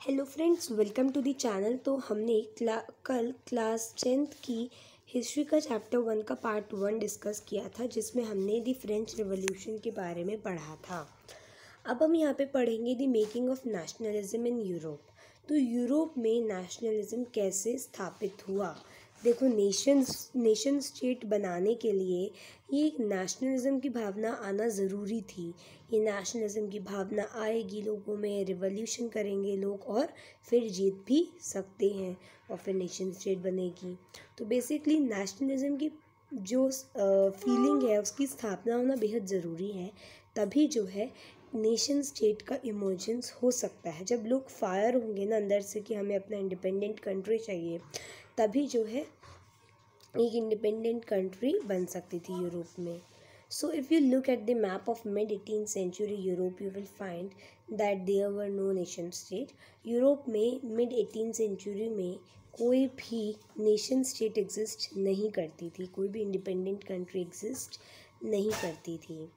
Hello friends welcome to the channel तो हमने क्ला, कल क्लास टेंथ की हिस्ट्री का चैप्टर वन का पार्ट वन डिस्कस किया था, जिसमें हमने दी फ्रेंच रिवॉल्यूशन के बारे में पढ़ा था। अब हम यहाँ पे पढ़ेंगे the making of nationalism in Europe तो यूरोप में नेशनलिज्म कैसे स्थापित हुआ? देखो नेशन नेशन स्टेट बनाने के लिए ये एक नेशनलिज्म की भावना आना ज़रूरी थी। ये नेशनलिज्म की भावना आएगी, लोगों में रिवॉल्यूशन करेंगे लोग और फिर जीत भी सकते हैं और फिर नेशन स्टेट बनेगी। तो बेसिकली नेशनलिज्म की जो फीलिंग है, उसकी स्थापना होना बेहद ज़रूरी है। तभी जो है नेशन स्टेट का इमोशंस हो सकता है। जब लोग फायर होंगे ना अंदर से कि हमें अपना इंडिपेंडेंट कंट्री चाहिए, तभी जो है एक इंडिपेंडेंट कंट्री बन सकती थी यूरोप में। So if you look at the map of mid eighteen century Europe you will find that there were no nation state Europe में मिड एटीन सेंचुरी में कोई भी नेशन स्टेट एग्जिस्ट नहीं करती थी। कोई भी इंडिपेंडेंट कंट्री एग्जिस्ट नहीं करती थी।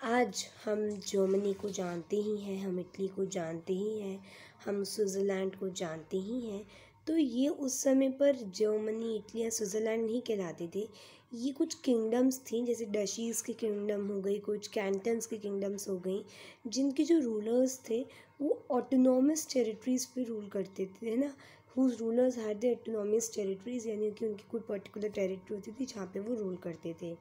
आज हम जर्मनी को जानते ही हैं, हम इटली को जानते ही हैं, हम स्विट्ज़रलैंड को जानते ही हैं तो ये उस समय पर जर्मनी, इटली या स्विट्ज़रलैंड नहीं कहलाते थे। ये कुछ किंगडम्स थी, जैसे डशीज़ की किंगडम हो गई, कुछ कैंटन्स की किंगडम्स हो गई, जिनके जो रूलर्स थे, वो ऑटोनॉमस टेरिटरीज़ पे रूल करते थे, है ना? Whose rulers had the autonomous territories यानी कि उनकी कोई पर्टिकुलर टेरिटरी होती थी जहाँ पे वो रूल करते थे।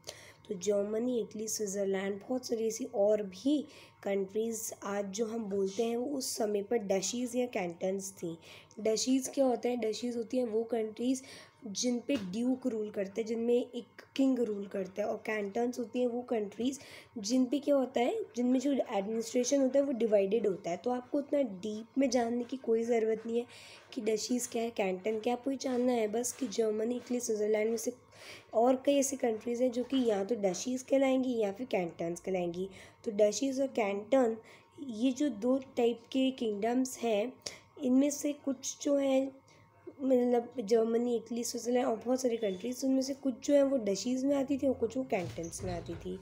तो जर्मनी, इटली, स्विट्ज़रलैंड, बहुत सारी ऐसी और भी कंट्रीज़ आज जो हम बोलते हैं, वो उस समय पर डशीज़ या कैंटन्स थी। डशीज़ क्या होता है? डशीज़ होती हैं वो कंट्रीज़ जिन पे ड्यूक रूल करते हैं, जिनमें एक किंग रूल करता है और कैंटन्स होती हैं वो कंट्रीज़ जिन पे क्या होता है? जिनमें जो एडमिनिस्ट्रेशन होता है वो डिवाइडेड होता है। तो आपको उतना डीप में जानने की कोई ज़रूरत नहीं है कि डशीज़ क्या है कैंटन क्या आपको ये जानना है बस कि जर्मनी इटली स्विट्ज़रलैंड में से और कई ऐसी कंट्रीज़ हैं जो कि या तो डशीज़ कहलाएँगी या फिर कैंटन्स कहलाएँगी। तो डशीज़ और कैंटन ये जो दो टाइप के किंगडम्स हैं इनमें से कुछ जो है मतलब जर्मनी, इटली, स्विट्ज़रलैंड और बहुत सारी कंट्रीज़ उनमें से कुछ जो है वो डशीज़ में आती थी और कुछ वो कैंटन्स में आती थी।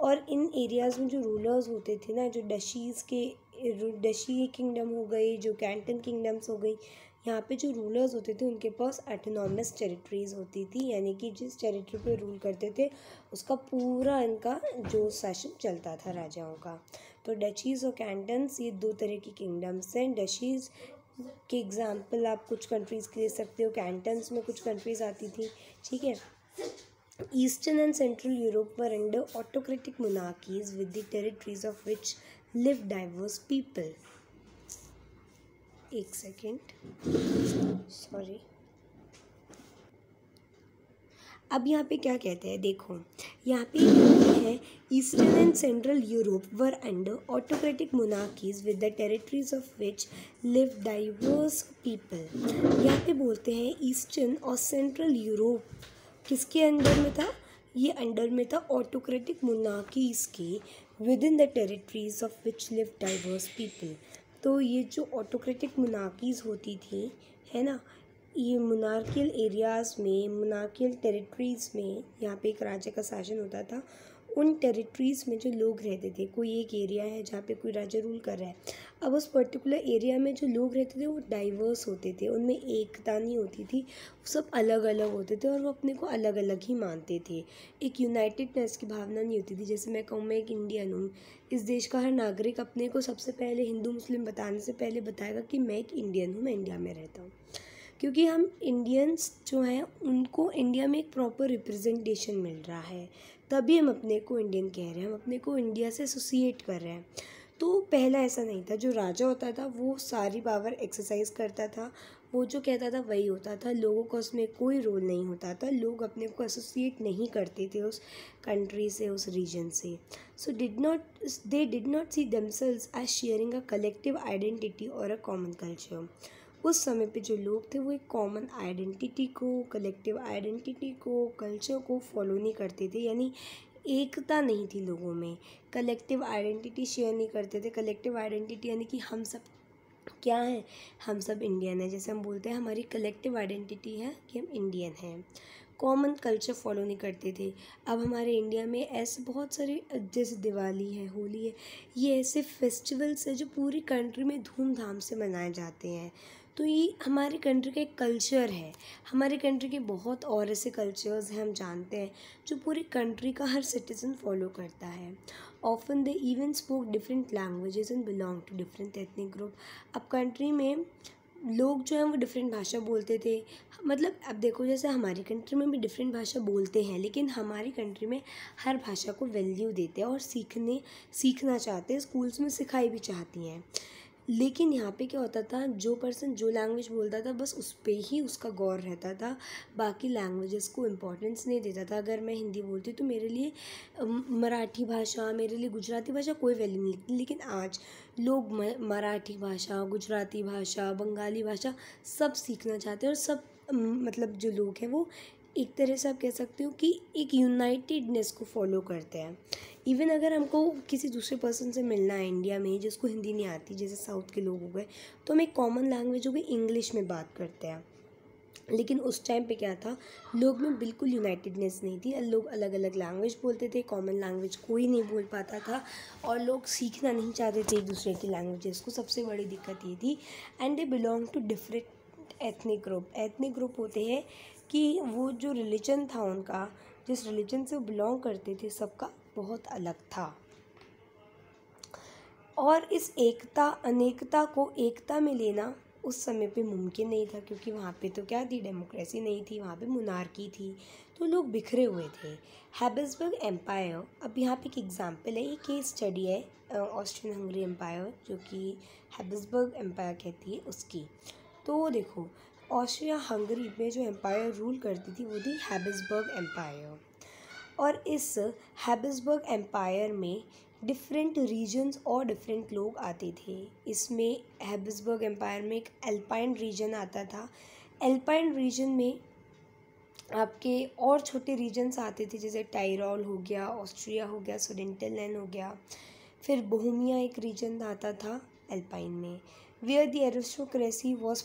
और इन एरियाज़ में जो रूलर्स होते थे ना, जो डशीज़ के डशी किंगडम हो गई, जो कैंटन किंगडम्स हो गई, यहाँ पे जो रूलर्स होते थे, उनके पास एटोनॉमस टेरिटरीज़ होती थी, यानी कि जिस टेरिटरी पे रूल करते थे, उसका पूरा इनका जो सेशन चलता था राजाओं का। तो डचीज़ और कैंटन्स ये दो तरह की किंगडम्स हैं। डशीज़ के एग्ज़ाम्पल आप कुछ कंट्रीज़ के ले सकते हो कैंटन्स में कुछ कंट्रीज़ आती थी, ठीक है? Eastern and central Europe were under autocratic monarchies with the territories of which lived diverse people एक सेकेंड सॉरी अब यहाँ पे क्या कहते हैं? देखो, यहाँ पे है eastern and central Europe were under autocratic monarchies with the territories of which lived diverse people यहाँ पे बोलते हैं ईस्टर्न और सेंट्रल यूरोप किसके अंडर में था? ये अंडर में था ऑटोक्रेटिक मोनार्कीज के within the territories of which lived diverse people तो ये जो ऑटोक्रेटिक मोनार्कीज होती थी, है ना? ये मोनार्कियल एरियाज़ में मोनार्कियल टेरिटरीज़ में यहाँ पे एक राजा का शासन होता था। उन टेरिटरीज़ में जो लोग रहते थे, कोई एक एरिया है जहाँ पे कोई राजा रूल कर रहा है। अब उस पर्टिकुलर एरिया में जो लोग रहते थे, वो डाइवर्स होते थे। उनमें एकता नहीं होती थी, वो सब अलग अलग होते थे और वो अपने को अलग अलग ही मानते थे। एक यूनाइटेडनेस की भावना नहीं होती थी, जैसे मैं कहूँ, मैं एक इंडियन हूँ। इस देश का हर नागरिक अपने को सबसे पहले हिंदू, मुस्लिम बताने से पहले बताएगा कि मैं एक इंडियन हूँ, मैं इंडिया में रहता हूँ। क्योंकि हम इंडियंस जो हैं, उनको इंडिया में एक प्रॉपर रिप्रेजेंटेशन मिल रहा है। तभी हम अपने को इंडियन कह रहे हैं, हम अपने को इंडिया से एसोसिएट कर रहे हैं। तो पहला ऐसा नहीं था, जो राजा होता था, वो सारी पावर एक्सरसाइज करता था। वो जो कहता था, वही होता था। लोगों का उसमें कोई रोल नहीं होता था। लोग अपने को एसोसिएट नहीं करते थे उस कंट्री से, उस रीजन से। So did not they did not see themselves as sharing a collective identity और अ कॉमन कल्चर उस समय पे जो लोग थे वो एक कॉमन आइडेंटिटी को कलेक्टिव आइडेंटिटी को कल्चर को फॉलो नहीं करते थे, यानी एकता नहीं थी लोगों में। कलेक्टिव आइडेंटिटी शेयर नहीं करते थे। कलेक्टिव आइडेंटिटी यानी कि हम सब क्या हैं? हम सब इंडियन हैं। जैसे हम बोलते हैं, हमारी कलेक्टिव आइडेंटिटी है कि हम इंडियन हैं। कॉमन कल्चर फॉलो नहीं करते थे। अब हमारे इंडिया में ऐसे बहुत सारे, जैसे दिवाली है, होली है, ये ऐसे फेस्टिवल्स है जो पूरी कंट्री में धूमधाम से मनाए जाते हैं। तो ये हमारी कंट्री का एक कल्चर है। हमारे कंट्री के बहुत और ऐसे कल्चर्स हैं, हम जानते हैं, जो पूरी कंट्री का हर सिटीज़न फॉलो करता है। Often they even spoke different languages and belong to different ethnic group अब कंट्री में लोग जो हैं, वो डिफरेंट भाषा बोलते थे। मतलब अब देखो, जैसे हमारी कंट्री में भी डिफरेंट भाषा बोलते हैं, लेकिन हमारी कंट्री में हर भाषा को वैल्यू देते हैं और सीखने, सीखना चाहते हैं स्कूल्स में सिखाई भी चाहती हैं। लेकिन यहाँ पे क्या होता था, जो पर्सन जो लैंग्वेज बोलता था, बस उस पर ही उसका गौर रहता था। बाकी लैंग्वेजेस को इम्पोर्टेंस नहीं देता था। अगर मैं हिंदी बोलती तो मेरे लिए मराठी भाषा, मेरे लिए गुजराती भाषा कोई वैल्यू नहीं लगती लेकिन आज लोग मराठी भाषा, गुजराती भाषा, बंगाली भाषा सब सीखना चाहते हैं और सब मतलब जो लोग हैं वो एक तरह से आप कह सकते हो कि एक यूनाइटेडनेस को फॉलो करते हैं। इवन अगर हमको किसी दूसरे पर्सन से मिलना है इंडिया में, जिसको हिंदी नहीं आती, जैसे साउथ के लोग हो गए तो हम एक कॉमन लैंग्वेज हो गई इंग्लिश में बात करते हैं। लेकिन उस टाइम पे क्या था, लोग में बिल्कुल यूनाइटेडनेस नहीं थी लोग अलग अलग लैंग्वेज बोलते थे कॉमन लैंग्वेज कोई नहीं बोल पाता था और लोग सीखना नहीं चाहते थे एक दूसरे की लैंग्वेजेस को। सबसे बड़ी दिक्कत ये थी and they belong to different ethnic group ethnic group होते हैं कि वो जो रिलीजन था उनका, जिस रिलीजन से वो बिलोंग करते थे, सबका बहुत अलग था। और इस एकता, अनेकता को एकता में लेना उस समय पे मुमकिन नहीं था, क्योंकि वहाँ पे तो क्या थी, डेमोक्रेसी नहीं थी, वहाँ पे मुनारकी थी तो लोग बिखरे हुए थे। हैबिसबर्ग एम्पायर, अब यहाँ पे एक एग्जांपल है ये केस स्टडी है ऑस्ट्रियन हंगरी एम्पायर, जो कि हैबिसबर्ग एम्पायर कहती है उसकी। तो देखो ऑस्ट्रिया हंगरी में जो एम्पायर रूल करती थी, वो थी हैबिसबर्ग एम्पायर। और इस हैबिसबर्ग एम्पायर में डिफरेंट रीजन्स और डिफरेंट लोग आते थे। इसमें हैबिसबर्ग एम्पायर में एक एल्पाइन रीजन आता था। एल्पाइन रीजन में आपके और छोटे रीजन्स आते थे, जैसे टाइरोल हो गया ऑस्ट्रिया हो गया सुडेंटलैंड हो गया। फिर बोहमिया एक रीजन आता था एल्पाइन में। Where the aristocracy was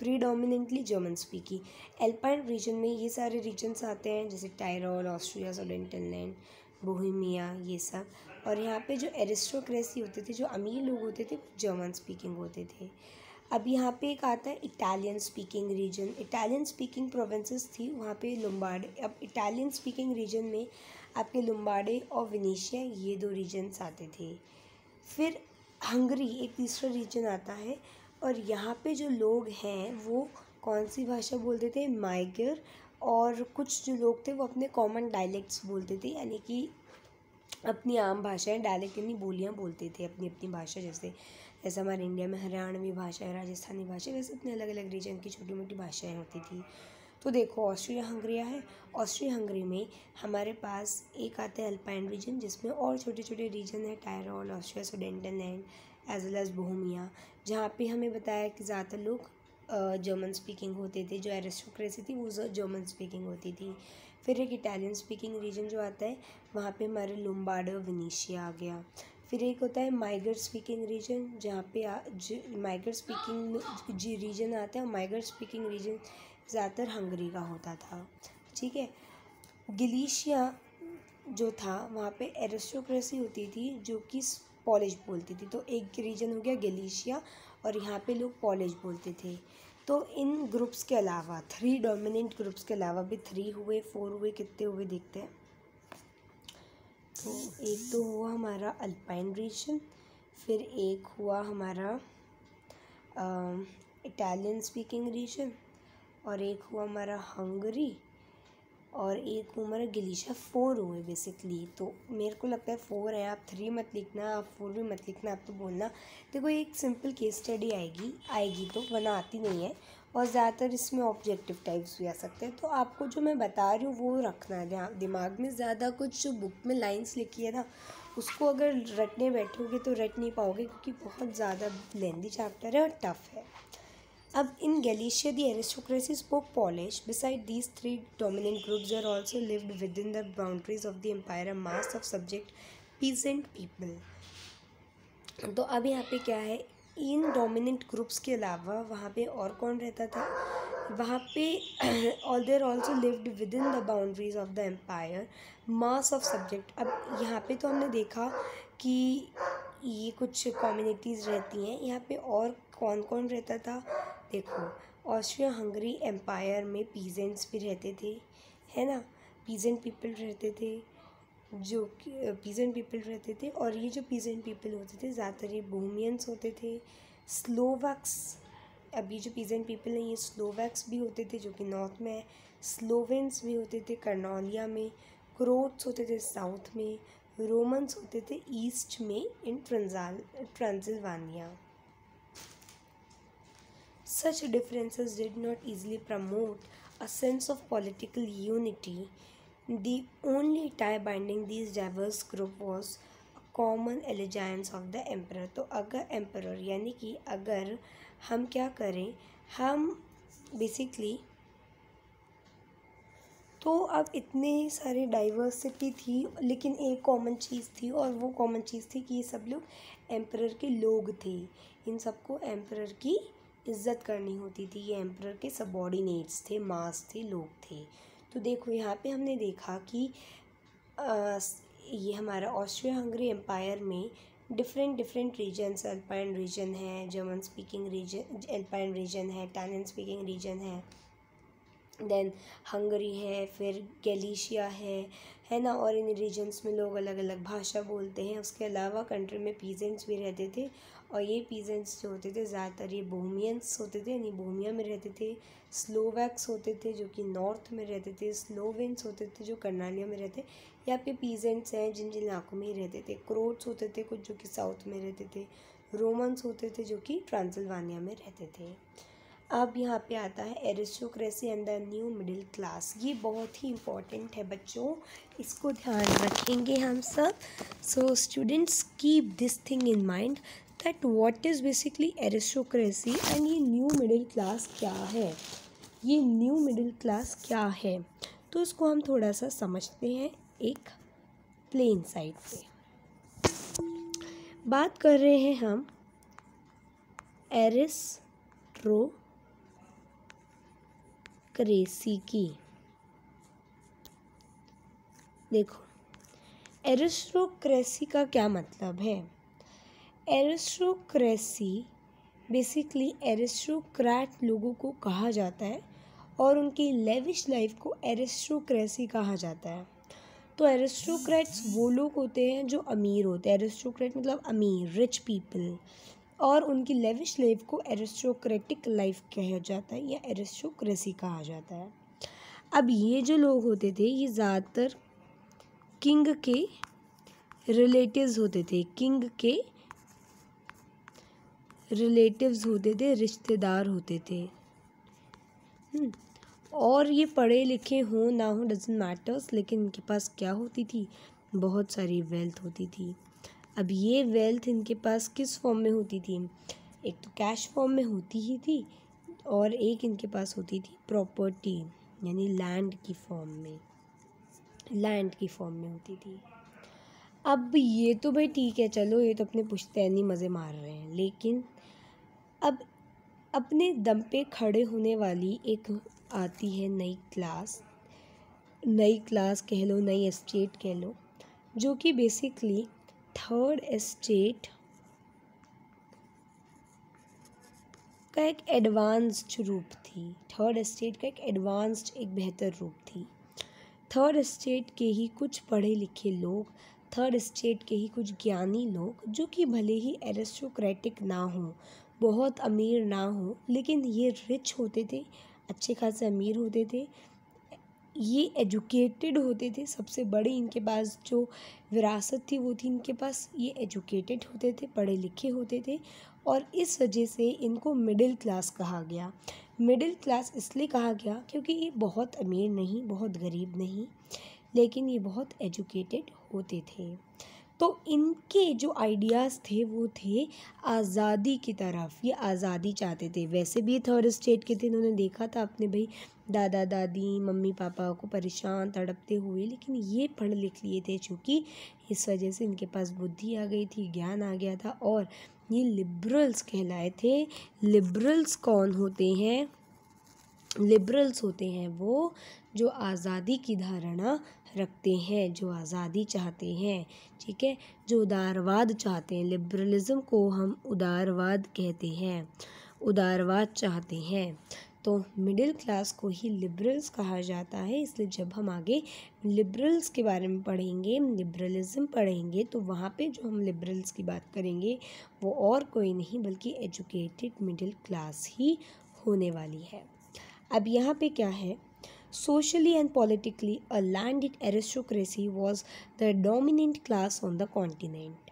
predominantly German speaking Alpine region में ये सारे रीजन्स आते हैं, जैसे टायरोल ऑस्ट्रिया सोडेंटलैंड बोहिमिया ये सब। और यहाँ पे जो एरिस्टोक्रेसी होते थे, जो अमीर लोग होते थे जर्मन स्पीकिंग होते थे। अब यहाँ पे एक आता है Italian speaking region Italian speaking provinces थी वहाँ पे लुम्बाडे अब इटालियन स्पीकिंग रीजन में आपके लुम्बाडे और विनीशिया ये दो रीजन्स आते थे। फिर हंगरी एक तीसरा रीजन आता है और यहाँ पे जो लोग हैं, वो कौन सी भाषा बोलते थे? माइगर। और कुछ जो लोग थे, वो अपने कॉमन डायलेक्ट्स बोलते थे, यानी कि अपनी आम भाषाएँ डायलेक्ट यानी बोलियाँ बोलते थे अपनी अपनी भाषा, जैसे जैसे हमारे इंडिया में हरियाणवी भाषा है, राजस्थानी भाषा, वैसे अपने अलग अलग रीजन की छोटी मोटी भाषाएँ होती थी। तो देखो ऑस्ट्रिया हंगरिया है। ऑस्ट्रिया हंगरी में हमारे पास एक आता है अल्पाइन रीजन जिसमें और छोटे छोटे रीजन है Tyrol Austria Sudetenland as well as Bohemia जहाँ पे हमें बताया कि ज़्यादातर लोग जर्मन स्पीकिंग होते थे, जो एरिस्टोक्रेसी थी, वो जर्मन स्पीकिंग होती थी। फिर एक इटालियन स्पीकिंग रीजन जो आता है, वहाँ पे हमारे लुम्बाडो विनीशिया आ गया। फिर एक होता है माइगर स्पीकिंग रीजन जहाँ पे माइगर स्पीकिंग जी रीजन आता है माइगर स्पीकिंग रीजन ज़्यादातर हंगरी का होता था। ठीक है? गिलीशिया जो था, वहाँ पे एरिस्टोक्रेसी होती थी, जो कि पॉलिश बोलती थी। तो एक रीजन हो गया गलीशिया और यहाँ पे लोग पॉलिश बोलते थे। तो इन ग्रुप्स के अलावा थ्री डोमिनेंट ग्रुप्स के अलावा भी थ्री हुए फोर हुए, कितने हुए देखते हैं? तो एक तो हुआ हमारा अल्पाइन रीजन फिर एक हुआ हमारा इटालियन स्पीकिंग रीजन और एक हुआ हमारा हंगरी और एक उम्र गिलीशा फ़ोर हुए बेसिकली तो मेरे को लगता है फ़ोर है, आप थ्री मत लिखना, आप फोर भी मत लिखना, आप तो बोलना। देखो, एक सिंपल केस स्टडी आएगी आएगी तो वरना आती नहीं है और ज़्यादातर इसमें ऑब्जेक्टिव टाइप्स भी आ सकते हैं। तो आपको जो मैं बता रही हूँ, वो रखना है दिमाग में। ज़्यादा कुछ जो बुक में लाइन्स लिखी है ना, उसको अगर रटने बैठोगे तो रट नहीं पाओगे क्योंकि बहुत ज़्यादा लेंदी चैप्टर है और टफ़ है। अब in Galicia the aristocracy spoke Polish besides these three dominant groups are also lived within the boundaries of the empire a mass of subject peasant people तो अब यहाँ पे क्या है? इन डोमिनेंट ग्रुप्स के अलावा वहाँ पे और कौन रहता था? वहाँ पे all there also lived within the boundaries of the empire mass of subject अब यहाँ पे तो हमने देखा कि ये कुछ कम्युनिटीज़ रहती हैं। यहाँ पे और कौन कौन रहता था? देखो ऑस्ट्रिया हंगरी एम्पायर में पीजेंट्स भी रहते थे, है ना? पीजेंट पीपल रहते थे, जो कि पीजेंट पीपल रहते थे और ये जो पीजेंट पीपल होते थे, ज़्यादातर ये बोमियंस होते थे। स्लोवैक्स ये जो पीजेंट पीपल हैं, ये स्लोवैक्स भी होते थे, जो कि नॉर्थ में है। स्लोवेंस भी होते थे कर्नौलिया में। क्रोट्स होते थे साउथ में। रोमन्स होते थे ईस्ट में in ट्रांजाल Transylvania. Such differences did not easily promote a sense of political unity the only tie binding this diverse group was common allegiance of the emperor तो अगर एम्पर यानी कि अगर हम क्या करें, हम बेसिकली तो अब इतने सारे डाइवर्सिटी थी लेकिन एक कॉमन चीज़ थी और वो कॉमन चीज़ थी कि ये सब लोग एम्प्रर के लोग थे। इन सबको एम्प्रर की इज़्ज़त करनी होती थी। ये एम्प्रर के सबॉर्डिनेट्स थे मास थे लोग थे। तो देखो यहाँ पे हमने देखा कि आ, ये हमारा ऑस्ट्रिया हंगरी एम्पायर में different different regions Alpine region है German speaking region Alpine region है टैलन स्पीकिंग रीजन है। देन हंगरी है, फिर गैलीशिया है है ना? और इन रीजन्स में लोग अलग अलग भाषा बोलते हैं। उसके अलावा कंट्री में पीजेंट्स भी रहते थे और ये पीजेंट्स जो होते थे, ज़्यादातर ये बोमियंस होते थे, यानी बोमिया में रहते थे। स्लोवैक्स होते थे, जो कि नॉर्थ में रहते थे। स्लोवेंस होते थे, जो कर्नालिया में रहते या फिर पीजेंट्स हैं, जिन जिन इलाकों में ही रहते थे। क्रोट्स होते थे, कुछ जो कि साउथ में रहते थे। रोमन्स होते थे, जो कि ट्रांसिल्वानिया में रहते थे। अब यहाँ पे आता है aristocracy and the new middle class ये बहुत ही इंपॉर्टेंट है बच्चों। इसको ध्यान रखेंगे हम सब। So students keep this thing in mind that what is basically aristocracy and ये न्यू मिडिल क्लास क्या है? ये न्यू मिडिल क्लास क्या है? तो उसको हम थोड़ा सा समझते हैं एक प्लेन साइड पे। बात कर रहे हैं हम एरिस्ट्रो क्रेसी की। देखो एरिस्ट्रोक्रेसी का क्या मतलब है? एरिस्ट्रोक्रेसी बेसिकली एरिस्ट्रोक्रेट लोगों को कहा जाता है और उनकी लेविश लाइफ को एरिस्ट्रोक्रेसी कहा जाता है। तो एरिस्ट्रोक्रेट्स वो लोग होते हैं जो अमीर होते हैं। एरिस्ट्रोक्रेट मतलब अमीर रिच पीपल और उनकी लेविश लाइफ को एरिस्टोक्रेटिक लाइफ कहा जाता है या एरिस्टोक्रेसी कहा जाता है। अब ये जो लोग होते थे ये ज़्यादातर किंग के रिलेटिव्स होते थे। किंग के रिलेटिव्स होते थे रिश्तेदार होते थे। हम्म, और ये पढ़े लिखे हों ना हो डजेंट मैटर्स लेकिन इनके पास क्या होती थी? बहुत सारी वेल्थ होती थी। अब ये वेल्थ इनके पास किस फॉर्म में होती थी? एक तो कैश फॉर्म में होती ही थी और एक इनके पास होती थी प्रॉपर्टी यानी लैंड की फॉर्म में। लैंड की फॉर्म में होती थी। अब ये तो भाई ठीक है, चलो ये तो अपने पुश्तैनी मज़े मार रहे हैं, लेकिन अब अपने दम पे खड़े होने वाली एक आती है नई क्लास नई क्लास कह लो, नई स्टेट कह लो, जो कि बेसिकली थर्ड स्टेट का एक एडवांस्ड रूप थी। थर्ड स्टेट का एक एडवांस्ड एक बेहतर रूप थी। थर्ड स्टेट के ही कुछ पढ़े लिखे लोग थर्ड स्टेट के ही कुछ ज्ञानी लोग, जो कि भले ही एरिस्टोक्रेटिक ना हो, बहुत अमीर ना हो, लेकिन ये रिच होते थे, अच्छे खासे अमीर होते थे ये एजुकेटेड होते थे, सबसे बड़े इनके पास जो विरासत थी, वो थी इनके पास। ये एजुकेटेड होते थे पढ़े लिखे होते थे और इस वजह से इनको मिडिल क्लास कहा गया। मिडिल क्लास इसलिए कहा गया क्योंकि ये बहुत अमीर नहीं, बहुत गरीब नहीं, लेकिन ये बहुत एजुकेटेड होते थे। तो इनके जो आइडियाज़ थे, वो थे आज़ादी की तरफ़। ये आज़ादी चाहते थे। वैसे भी थर्ड स्टेट के थे, इन्होंने देखा था अपने भाई दादा, दादी, मम्मी, पापा को परेशान, तड़पते हुए। लेकिन ये पढ़ लिख लिए थे, चूँकि इस वजह से इनके पास बुद्धि आ गई थी, ज्ञान आ गया था और ये लिबरल्स कहलाए थे। लिबरल्स कौन होते हैं? लिबरल्स होते हैं वो जो आज़ादी की धारणा रखते हैं, जो आज़ादी चाहते हैं, ठीक है? जो उदारवाद चाहते हैं लिबरलिज़म को हम उदारवाद कहते हैं, उदारवाद चाहते हैं। तो मिडिल क्लास को ही लिबरल्स कहा जाता है, इसलिए जब हम आगे लिबरल्स के बारे में पढ़ेंगे लिबरलिज़म पढ़ेंगे तो वहाँ पे जो हम लिबरल्स की बात करेंगे, वो और कोई नहीं, बल्कि एजुकेटेड मिडिल क्लास ही होने वाली है। अब यहाँ पे क्या है? Socially and politically a landed aristocracy was the dominant class on the continent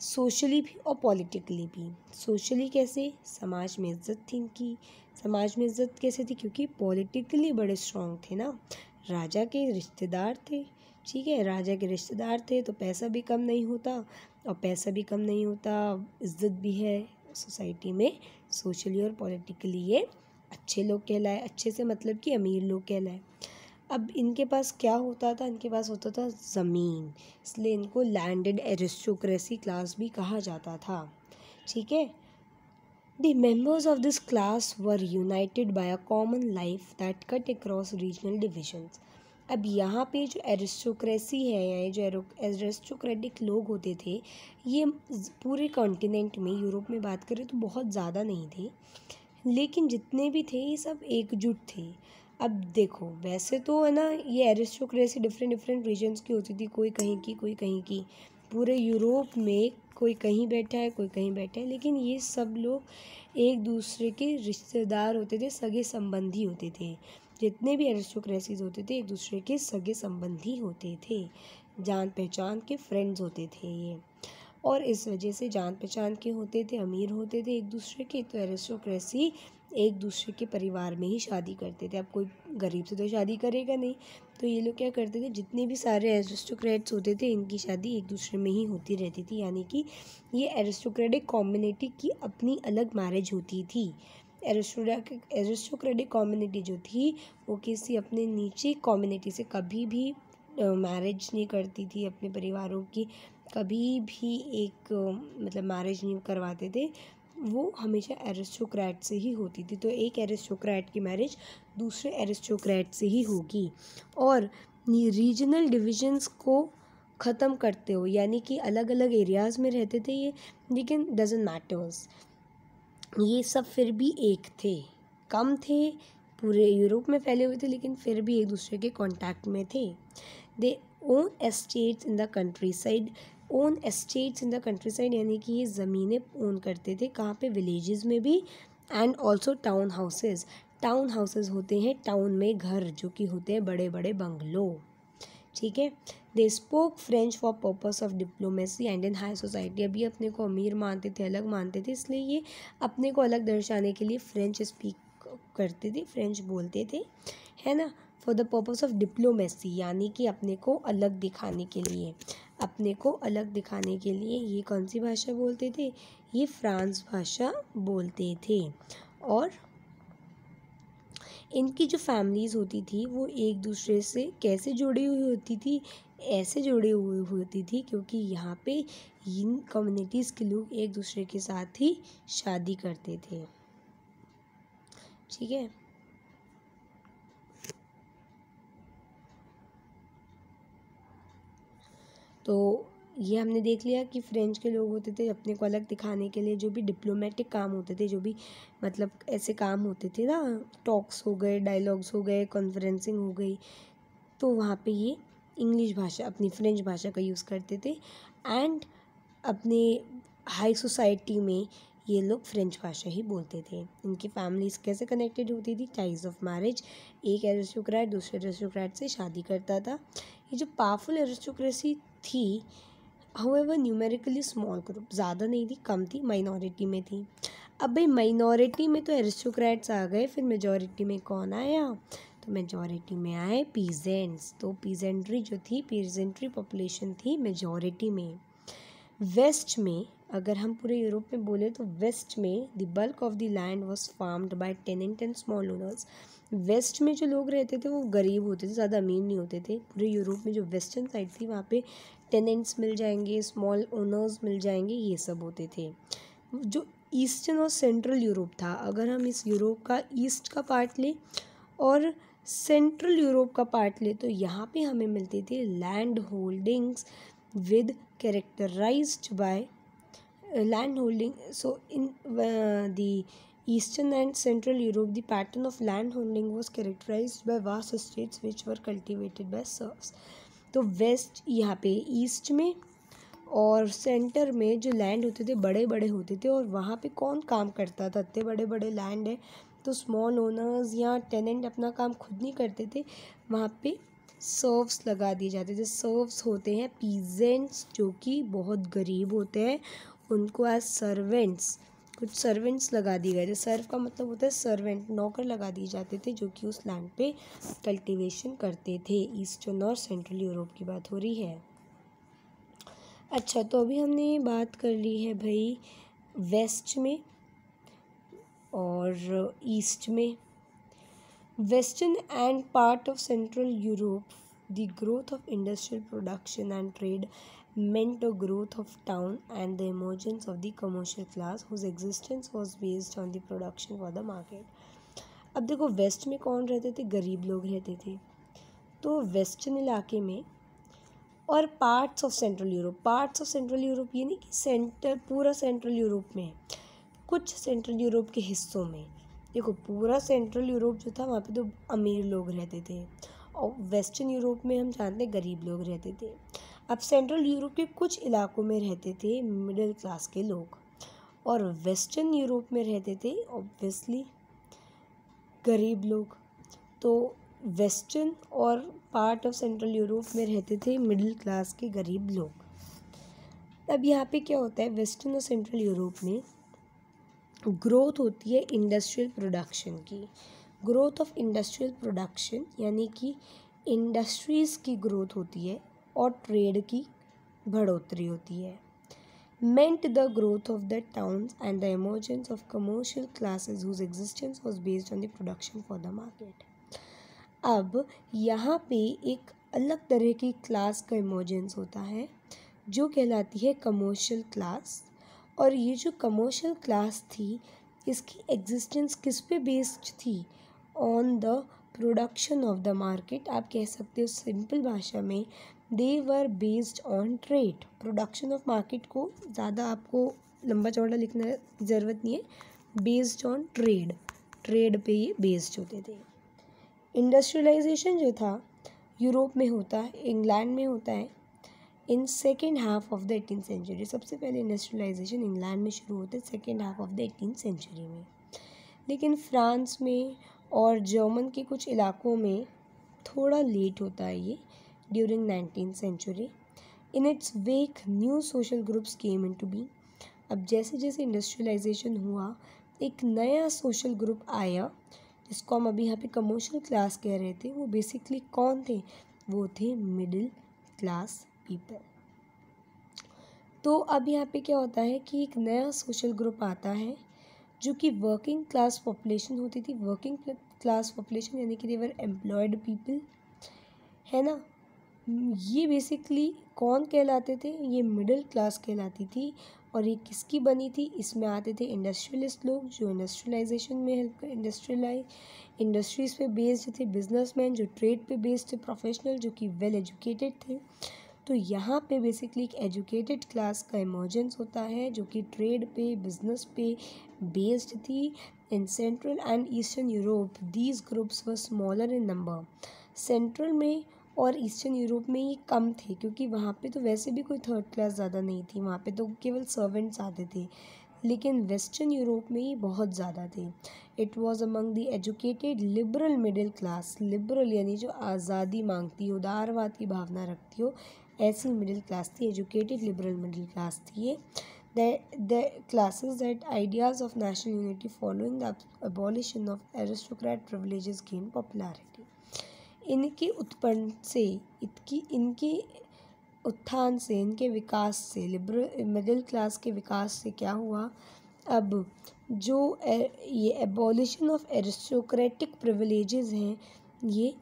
socially भी और पॉलिटिकली भी। सोशली कैसे? समाज में इज़्ज़त थी इनकी। समाज में इज़्ज़त कैसे थी? क्योंकि पॉलिटिकली बड़े स्ट्रॉन्ग थे ना। राजा के रिश्तेदार थे। ठीक है, राजा के रिश्तेदार थे तो पैसा भी कम नहीं होता। और पैसा भी कम नहीं होता, इज़्ज़त भी है। सोसाइटी में सोशली और पॉलिटिकली ये अच्छे लोग कहलाए, अच्छे से मतलब कि अमीर लोग कहलाए। अब इनके पास क्या होता था? इनके पास होता था ज़मीन, इसलिए इनको लैंडेड एरिस्टोक्रेसी क्लास भी कहा जाता था। ठीक है? The members of this class were united by a common life that cut across regional divisions अब यहाँ पे जो एरिस्टोक्रेसी है, या जो एरिस्टोक्रेटिक लोग होते थे, ये पूरे कॉन्टिनेंट में, यूरोप में बात करें तो बहुत ज़्यादा नहीं थे। लेकिन जितने भी थे, ये सब एकजुट थे। अब देखो, वैसे तो है ना, ये एरिस्टोक्रेसी डिफरेंट डिफरेंट रीजन्स की होती थी, कोई कहीं की, कोई कहीं की। पूरे यूरोप में कोई कहीं बैठा है, कोई कहीं बैठा है, लेकिन ये सब लोग एक दूसरे के रिश्तेदार होते थे, सगे संबंधी होते थे। जितने भी एरिस्टोक्रेसीज होते थे, एक दूसरे के सगे संबंधी होते थे। जान पहचान के फ्रेंड्स होते थे ये। और इस वजह से जान पहचान के होते थे, अमीर होते थे एक दूसरे के तो एरिस्टोक्रेसी एक दूसरे के परिवार में ही शादी करते थे। अब कोई गरीब से तो शादी करेगा नहीं। तो ये लोग क्या करते थे, जितने भी सारे एरिस्टोक्रेट्स होते थे, इनकी शादी एक दूसरे में ही होती रहती थी। यानी कि ये एरिस्टोक्रेटिक कम्युनिटी की अपनी अलग मैरिज होती थी। एरिस्टोक्रेटिक कम्युनिटी जो थी, वो किसी अपने नीचे कम्युनिटी से कभी भी मैरिज नहीं करती थी अपने परिवारों की। कभी भी एक मतलब मैरिज नहीं करवाते थे, वो हमेशा एरिस्टोक्रेट से ही होती थी। तो एक एरिस्टोक्रेट की मैरिज दूसरे एरिस्टोक्रेट से ही होगी। और रीजनल डिविजन्स को ख़त्म करते हो, यानी कि अलग अलग एरियाज़ में रहते थे ये, लेकिन डजेंट मैटर्स ये सब फिर भी एक थे। कम थे, पूरे यूरोप में फैले हुए थे, लेकिन फिर भी एक दूसरे के कांटेक्ट में थे। They own estates in the countryside own estates in the countryside यानी कि ये ज़मीनें ओन करते थे, कहाँ पे? विलेजेस में भी and also town houses town houses होते हैं टाउन में घर, जो कि होते हैं बड़े बड़े बंगलो ठीक है? They spoke French for purpose of diplomacy and in high society अभी अपने को अमीर मानते थे, अलग मानते थे, इसलिए ये अपने को अलग दर्शाने के लिए फ्रेंच स्पीक करते थे फ्रेंच बोलते थे, है ना? For the purpose of diplomacy यानी कि अपने को अलग दिखाने के लिए. अपने को अलग दिखाने के लिए ये कौन सी भाषा बोलते थे? ये फ्रांस भाषा बोलते थे। और इनकी जो फैमिलीज़ होती थी, वो एक दूसरे से कैसे जुड़ी हुई होती थी? ऐसे जुड़ी हुई होती थी क्योंकि यहाँ पे इन कम्युनिटीज़ के लोग एक दूसरे के साथ ही शादी करते थे। ठीक है? तो ये हमने देख लिया कि फ्रेंच के लोग होते थे अपने को अलग दिखाने के लिए, जो भी डिप्लोमेटिक काम होते थे, जो भी मतलब ऐसे काम होते थे ना टॉक्स हो गए डायलॉग्स हो गए कॉन्फ्रेंसिंग हो गई तो वहाँ पे ये इंग्लिश भाषा, अपनी फ्रेंच भाषा का यूज़ करते थे एंड अपने हाई सोसाइटी में ये लोग फ्रेंच भाषा ही बोलते थे। इनकी फैमिलीज़ कैसे कनेक्टेड होती थी? टाइज ऑफ़ मैरिज एक एरिस्टोक्रेट दूसरे एरिस्टोक्रेट से शादी करता था। ये जो पावरफुल एरिस्टोक्रेसी थी। हाउएवर न्यूमेरिकली स्मॉल ग्रुप ज़्यादा नहीं थी, कम थी माइनॉरिटी में थी। अब भाई माइनॉरिटी में तो एरिस्टोक्रेट्स आ गए, फिर मेजॉरिटी में कौन आया? तो मेजॉरिटी में आए पीजेंट्स तो पीजेंट्री जो थी पीजेंट्री पॉपुलेशन थी मेजॉरिटी में। वेस्ट में, अगर हम पूरे यूरोप में बोले तो वेस्ट में the bulk of the land was farmed by tenant and small owners west में जो लोग रहते थे, वो गरीब होते थे, ज़्यादा अमीर नहीं होते थे। पूरे यूरोप में जो वेस्टर्न साइड थी, वहाँ पे टेनेंट्स मिल जाएँगे स्मॉल ओनर्स मिल जाएँगे, ये सब होते थे। जो ईस्टर्न और सेंट्रल यूरोप था, अगर हम इस यूरोप का ईस्ट का पार्ट लें और सेंट्रल यूरोप का पार्ट ले तो यहाँ पे हमें मिलती थी land holdings with characterised by land holding so in the and central Europe the pattern of land holding was characterised by vast states which were cultivated by serfs तो west यहाँ पे ईस्ट में और सेंटर में जो land होते थे बड़े बड़े होते थे और वहाँ पे कौन काम करता था? इतने बड़े बड़े लैंड है तो स्मॉल ओनर्स या टेनेंट अपना काम खुद नहीं करते थे, वहाँ पे सर्व्स लगा दिए जाते थे। सर्व्स होते हैं पीजेंट्स जो कि बहुत गरीब होते हैं, उनको एज सर्वेंट्स कुछ सर्वेंट्स लगा दिए गए थे। सर्व का मतलब होता है सर्वेंट नौकर लगा दिए जाते थे, जो कि उस लैंड पे कल्टीवेशन करते थे। ईस्टर्न और सेंट्रल यूरोप की बात हो रही है। अच्छा तो अभी हमने बात कर ली है भाई वेस्ट में और ईस्ट में। Western and part of central Europe the growth of industrial production and trade meant a growth of town and the emergence of the commercial class whose existence was based on the production for the market. अब देखो waste में कौन रहते थे? गरीब लोग रहते थे। तो वेस्टर्न इलाके में और parts of central Europe parts of central Europe ये नहीं कि सेंटर पूरा सेंट्रल यूरोप में कुछ सेंट्रल यूरोप के हिस्सों में। देखो, पूरा सेंट्रल यूरोप जो था, वहाँ पे तो अमीर लोग रहते थे। और वेस्टर्न यूरोप में हम जानते हैं, गरीब लोग रहते थे। अब सेंट्रल यूरोप के कुछ इलाकों में रहते थे मिडिल क्लास के लोग और वेस्टर्न यूरोप में रहते थे ऑब्वियसली गरीब लोग। तो वेस्टर्न और पार्ट ऑफ़ सेंट्रल यूरोप में रहते थे मिडिल क्लास के गरीब लोग। अब यहाँ पे क्या होता है, वेस्टर्न और सेंट्रल यूरोप में ग्रोथ होती है इंडस्ट्रियल प्रोडक्शन की। ग्रोथ ऑफ़ इंडस्ट्रियल प्रोडक्शन यानी कि इंडस्ट्रीज़ की ग्रोथ होती है। और ट्रेड की बढ़ोतरी होती है। Meant the growth of the towns and the emergence of commercial classes whose existence was based on the production for the market. अब यहाँ पे एक अलग तरह की क्लास का इमोजेंस होता है, जो कहलाती है कमर्शियल क्लास और ये जो कमर्शियल क्लास थी, इसकी एग्जिस्टेंस किस पे बेस्ड थी? On the production of the market आप कह सकते हो सिंपल भाषा में they were based on trade production of market को ज़्यादा आपको लंबा चौड़ा लिखना ज़रूरत नहीं है। बेस्ड ऑन ट्रेड ट्रेड पे ये बेस्ड होते थे। इंडस्ट्रियलाइजेशन जो था, यूरोप में होता है, इंग्लैंड में होता है in second half of the eighteen century सबसे पहले इंडस्ट्रियलाइजेशन इंग्लैंड में शुरू होते second half of the eighteen century में। लेकिन फ्रांस में और जर्मन के कुछ इलाकों में थोड़ा लेट होता है ये। Nineteen century in its wake new social groups came into be अब जैसे जैसे इंडस्ट्रियलाइजेशन हुआ, एक नया सोशल ग्रुप आया, जिसको हम अभी यहाँ पे कमर्शियल क्लास कह रहे थे, वो बेसिकली कौन थे? वो थे मिडिल क्लास पीपल तो अब यहाँ पे क्या होता है कि एक नया सोशल ग्रुप आता है, जो कि वर्किंग क्लास पॉपुलेशन होती थी। वर्किंग क्लास पॉपुलेशन यानी कि देवर एम्प्लॉयड पीपल है ना? ये बेसिकली कौन कहलाते थे? ये मिडिल क्लास कहलाती थी। और ये किसकी बनी थी? इसमें आते थे इंडस्ट्रियलिस्ट लोग जो इंडस्ट्रियलाइजेशन में हेल्प कर इंडस्ट्रियलाइज इंडस्ट्रीज़ पे बेस्ड थे बिजनेसमैन जो ट्रेड पे बेस्ड थे प्रोफेशनल जो कि वेल एजुकेटेड थे। तो यहाँ पे बेसिकली एक एजुकेटेड क्लास का इमर्जेंस होता है, जो कि ट्रेड पे बिज़नेस पे बेस्ड थी in central and eastern Europe these groups were smaller in number central में और ईस्टर्न यूरोप में ये कम थे, क्योंकि वहाँ पे तो वैसे भी कोई थर्ड क्लास ज़्यादा नहीं थी, वहाँ पे तो केवल सर्वेंट्स आते थे, लेकिन वेस्टर्न यूरोप में ये बहुत ज़्यादा थे। It was among the educated liberal middle class liberal यानी जो आज़ादी मांगती हो, उदारवाद की भावना रखती हो, ऐसी मिडिल क्लास थी एजुकेटेड लिबरल मिडिल क्लास थी ये। The classes that ideas of national unity following abolition of aristocrat privileges gain popularity इनके उत्पन्न से इनकी इनकी उत्थान से इनके विकास से लिबर मिडिल क्लास के विकास से क्या हुआ? अब जो ए, ये एबॉलिशन ऑफ़ एरिस्टोक्रेटिक प्रिविलेजेस हैं ये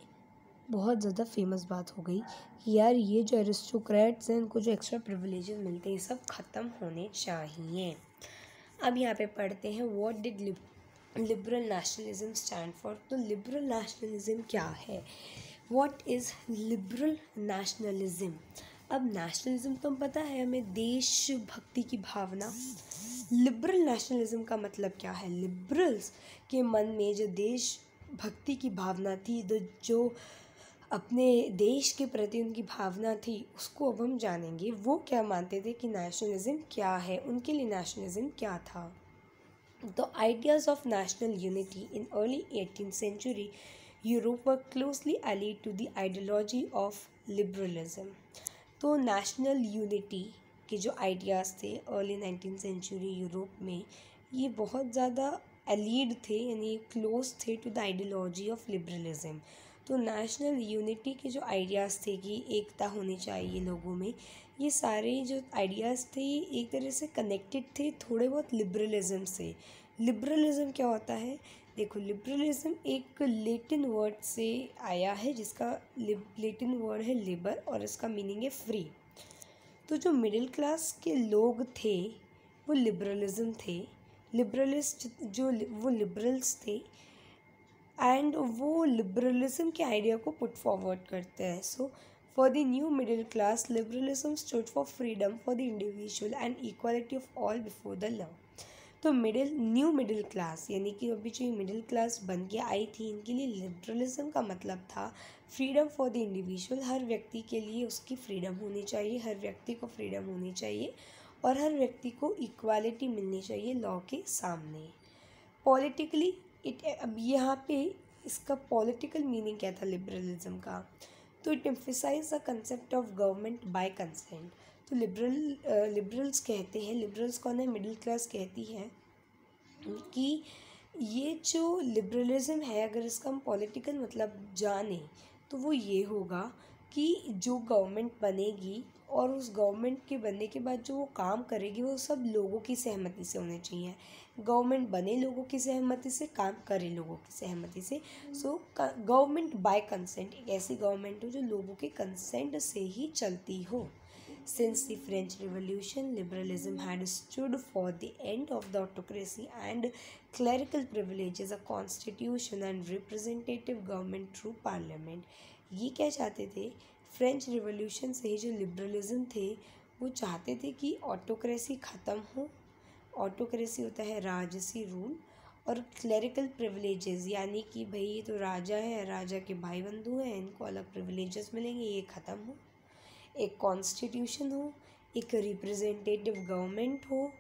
बहुत ज़्यादा फ़ेमस बात हो गई कि यार ये जो एरिस्टोक्रेट्स हैं इनको जो एक्स्ट्रा प्रिविलेजेस मिलते हैं ये सब ख़त्म होने चाहिए। अब यहाँ पे पढ़ते हैं what did liberal nationalism stand for तो लिबरल नेशनलिज्म क्या है? व्हाट इज़ लिबरल नेशनलिज्म अब नेशनलिज्म तो पता है हमें देशभक्ति की भावना। लिबरल नेशनलिज्म का मतलब क्या है? लिबरल्स के मन में जो देश भक्ति की भावना थी तो जो अपने देश के प्रति उनकी भावना थी, उसको अब हम जानेंगे। वो क्या मानते थे कि नेशनलिज्म क्या है? उनके लिए नेशनलिज्म क्या था? तो ideas of national unity in early eighteen century Europe were closely allied to the ideology of liberalism तो नेशनल यूनिटी के जो आइडियाज़ थे अर्ली नाइनटीन सेंचुरी यूरोप में, ये बहुत ज़्यादा एलीड थे, यानी क्लोज थे to the ideology of liberalism तो नेशनल यूनिटी के जो आइडियाज़ थे कि एकता होनी चाहिए लोगों में ये सारे जो आइडियाज़ थे, एक तरह से कनेक्टेड थे थोड़े बहुत लिबरलिज्म से। लिबरलिज्म क्या होता है? देखो लिबरलिज्म एक लेटिन वर्ड से आया है, जिसका लेटिन वर्ड है लिबर और इसका मीनिंग है फ्री तो जो मिडिल क्लास के लोग थे, वो लिबरलिज्म थे। लिबरलिस्ट जो वो लिबरल्स थे एंड वो लिबरलिज्म के आइडिया को पुट फॉरवर्ड करते हैं। So for the new middle class liberalism stood for freedom for the individual and equality of all before the law तो मिडिल न्यू मिडिल क्लास यानी कि अभी जो मिडिल क्लास बन के आई थी इनके लिए लिबरलिज्म का मतलब था फ्रीडम फॉर द इंडिविजुअल हर व्यक्ति के लिए उसकी फ्रीडम होनी चाहिए, हर व्यक्ति को फ्रीडम होनी चाहिए और हर व्यक्ति को इक्वालिटी मिलनी चाहिए लॉ के सामने। पॉलिटिकली इट अब यहाँ पे इसका पॉलिटिकल मीनिंग क्या था लिबरलिज्म का? तो it emphasise the concept of government by consent तो लिबरल लिबरल्स कहते हैं लिबरल्स कौन है? मिडिल क्लास कहती है कि ये जो लिबरलिज्म है, अगर इसका हम पॉलिटिकल मतलब जाने तो वो ये होगा कि जो गवर्नमेंट बनेगी और उस गवर्नमेंट के बनने के बाद जो वो काम करेगी, वो सब लोगों की सहमति से होने चाहिए। गवर्नमेंट बने लोगों की सहमति से, काम करे लोगों की सहमति से। सो गवर्नमेंट बाय कंसेंट एक ऐसी गवर्नमेंट हो जो लोगों के कंसेंट से ही चलती हो। Since the French revolution liberalism had stood for the end of the autocracy and clerical privilege a constitution and representative government through parliament ये क्या चाहते थे? फ्रेंच रिवोल्यूशन से ही जो लिबरलिज्म थे, वो चाहते थे कि ऑटोक्रेसी ख़त्म हो। ऑटोक्रेसी होता है, राजसी रूल और क्लरिकल प्रिविलेजेस यानी कि भाई ये तो राजा है, राजा के भाई बंधु हैं, इनको अलग प्रिविलेजेस मिलेंगे, ये ख़त्म हो। एक कॉन्स्टिट्यूशन हो, एक रिप्रेजेंटेटिव गवर्नमेंट हो,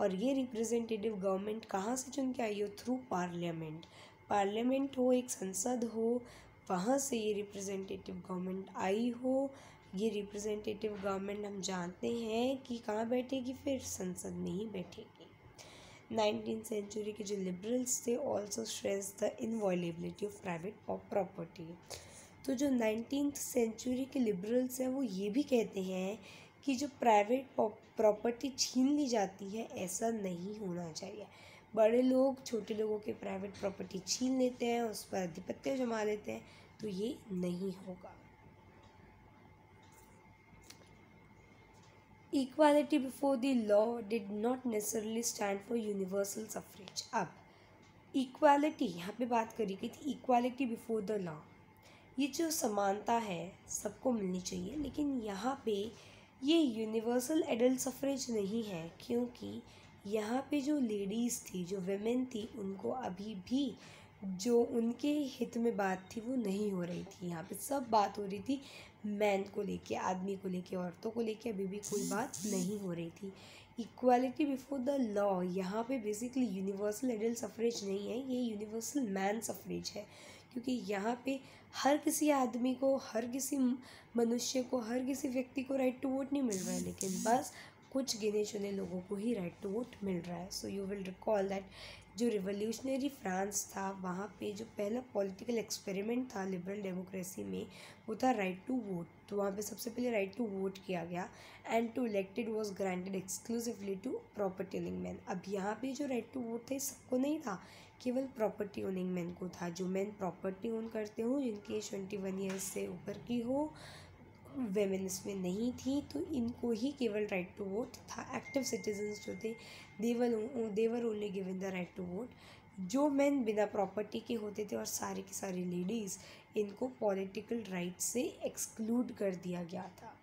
और ये रिप्रेजेंटेटिव गवर्नमेंट कहाँ से चुन के आई हो? थ्रू पार्लियामेंट पार्लियामेंट हो, एक संसद हो, वहाँ से ये रिप्रेजेंटेटिव गवर्नमेंट आई हो। ये रिप्रेजेंटेटिव गवर्नमेंट हम जानते हैं कि कहाँ बैठेगी? फिर संसद में ही बैठेगी। नाइनटीन सेंचुरी के जो लिबरल्स थे also stress the inviolability of private property तो जो नाइनटीन सेंचुरी के लिबरल्स हैं, वो ये भी कहते हैं कि जो प्राइवेट प्रॉपर्टी छीन ली जाती है, ऐसा नहीं होना चाहिए। बड़े लोग छोटे लोगों के प्राइवेट प्रॉपर्टी छीन लेते हैं, उस पर अधिपत्य जमा लेते हैं तो ये नहीं होगा। Equality before the law did not necessarily stand for universal suffrage अब इक्वालिटी यहाँ पे बात करी गई थी इक्वालिटी बिफोर द लॉ ये जो समानता है, सबको मिलनी चाहिए, लेकिन यहाँ पे ये यूनिवर्सल एडल्ट सफरेज नहीं है, क्योंकि यहाँ पे जो लेडीज़ थी, जो वेमेन थी, उनको अभी भी जो उनके हित में बात थी, वो नहीं हो रही थी। यहाँ पे सब बात हो रही थी मैन को लेके, आदमी को लेके, औरतों को लेके अभी भी कोई बात नहीं हो रही थी। इक्वालिटी बिफोर द लॉ यहाँ पे बेसिकली यूनिवर्सल एडल्ट सफरेज नहीं है, ये यूनिवर्सल मैन सफरेज है। क्योंकि यहाँ पे हर किसी आदमी को, हर किसी मनुष्य को, हर किसी व्यक्ति को राइट टू वोट नहीं मिल रहा है, लेकिन बस कुछ गिने चुने लोगों को ही राइट टू वोट मिल रहा है। So you will recall that जो रिवोल्यूशनरी फ्रांस था, वहाँ पे जो पहला पॉलिटिकल एक्सपेरिमेंट था लिबरल डेमोक्रेसी में वो था राइट टू वोट तो वहाँ पे सबसे पहले राइट टू वोट किया गया and to elected was granted exclusively to property owning man अब यहाँ पे जो राइट टू वोट था, सबको नहीं था, केवल प्रॉपर्टी ओनिंग मैन को था, जो मैन प्रॉपर्टी ओन करते हो, जिनकी एज ट्वेंटी वन ईयर्स से ऊपर की हो वेमेन इसमें नहीं थी तो इनको ही केवल राइट टू वोट था. एक्टिव सिटीजन्स जो थे they were they were only given the right to vote जो मैन बिना प्रॉपर्टी के होते थे और सारे के सारे लेडीज़ इनको पॉलिटिकल राइट से एक्सक्लूड कर दिया गया था।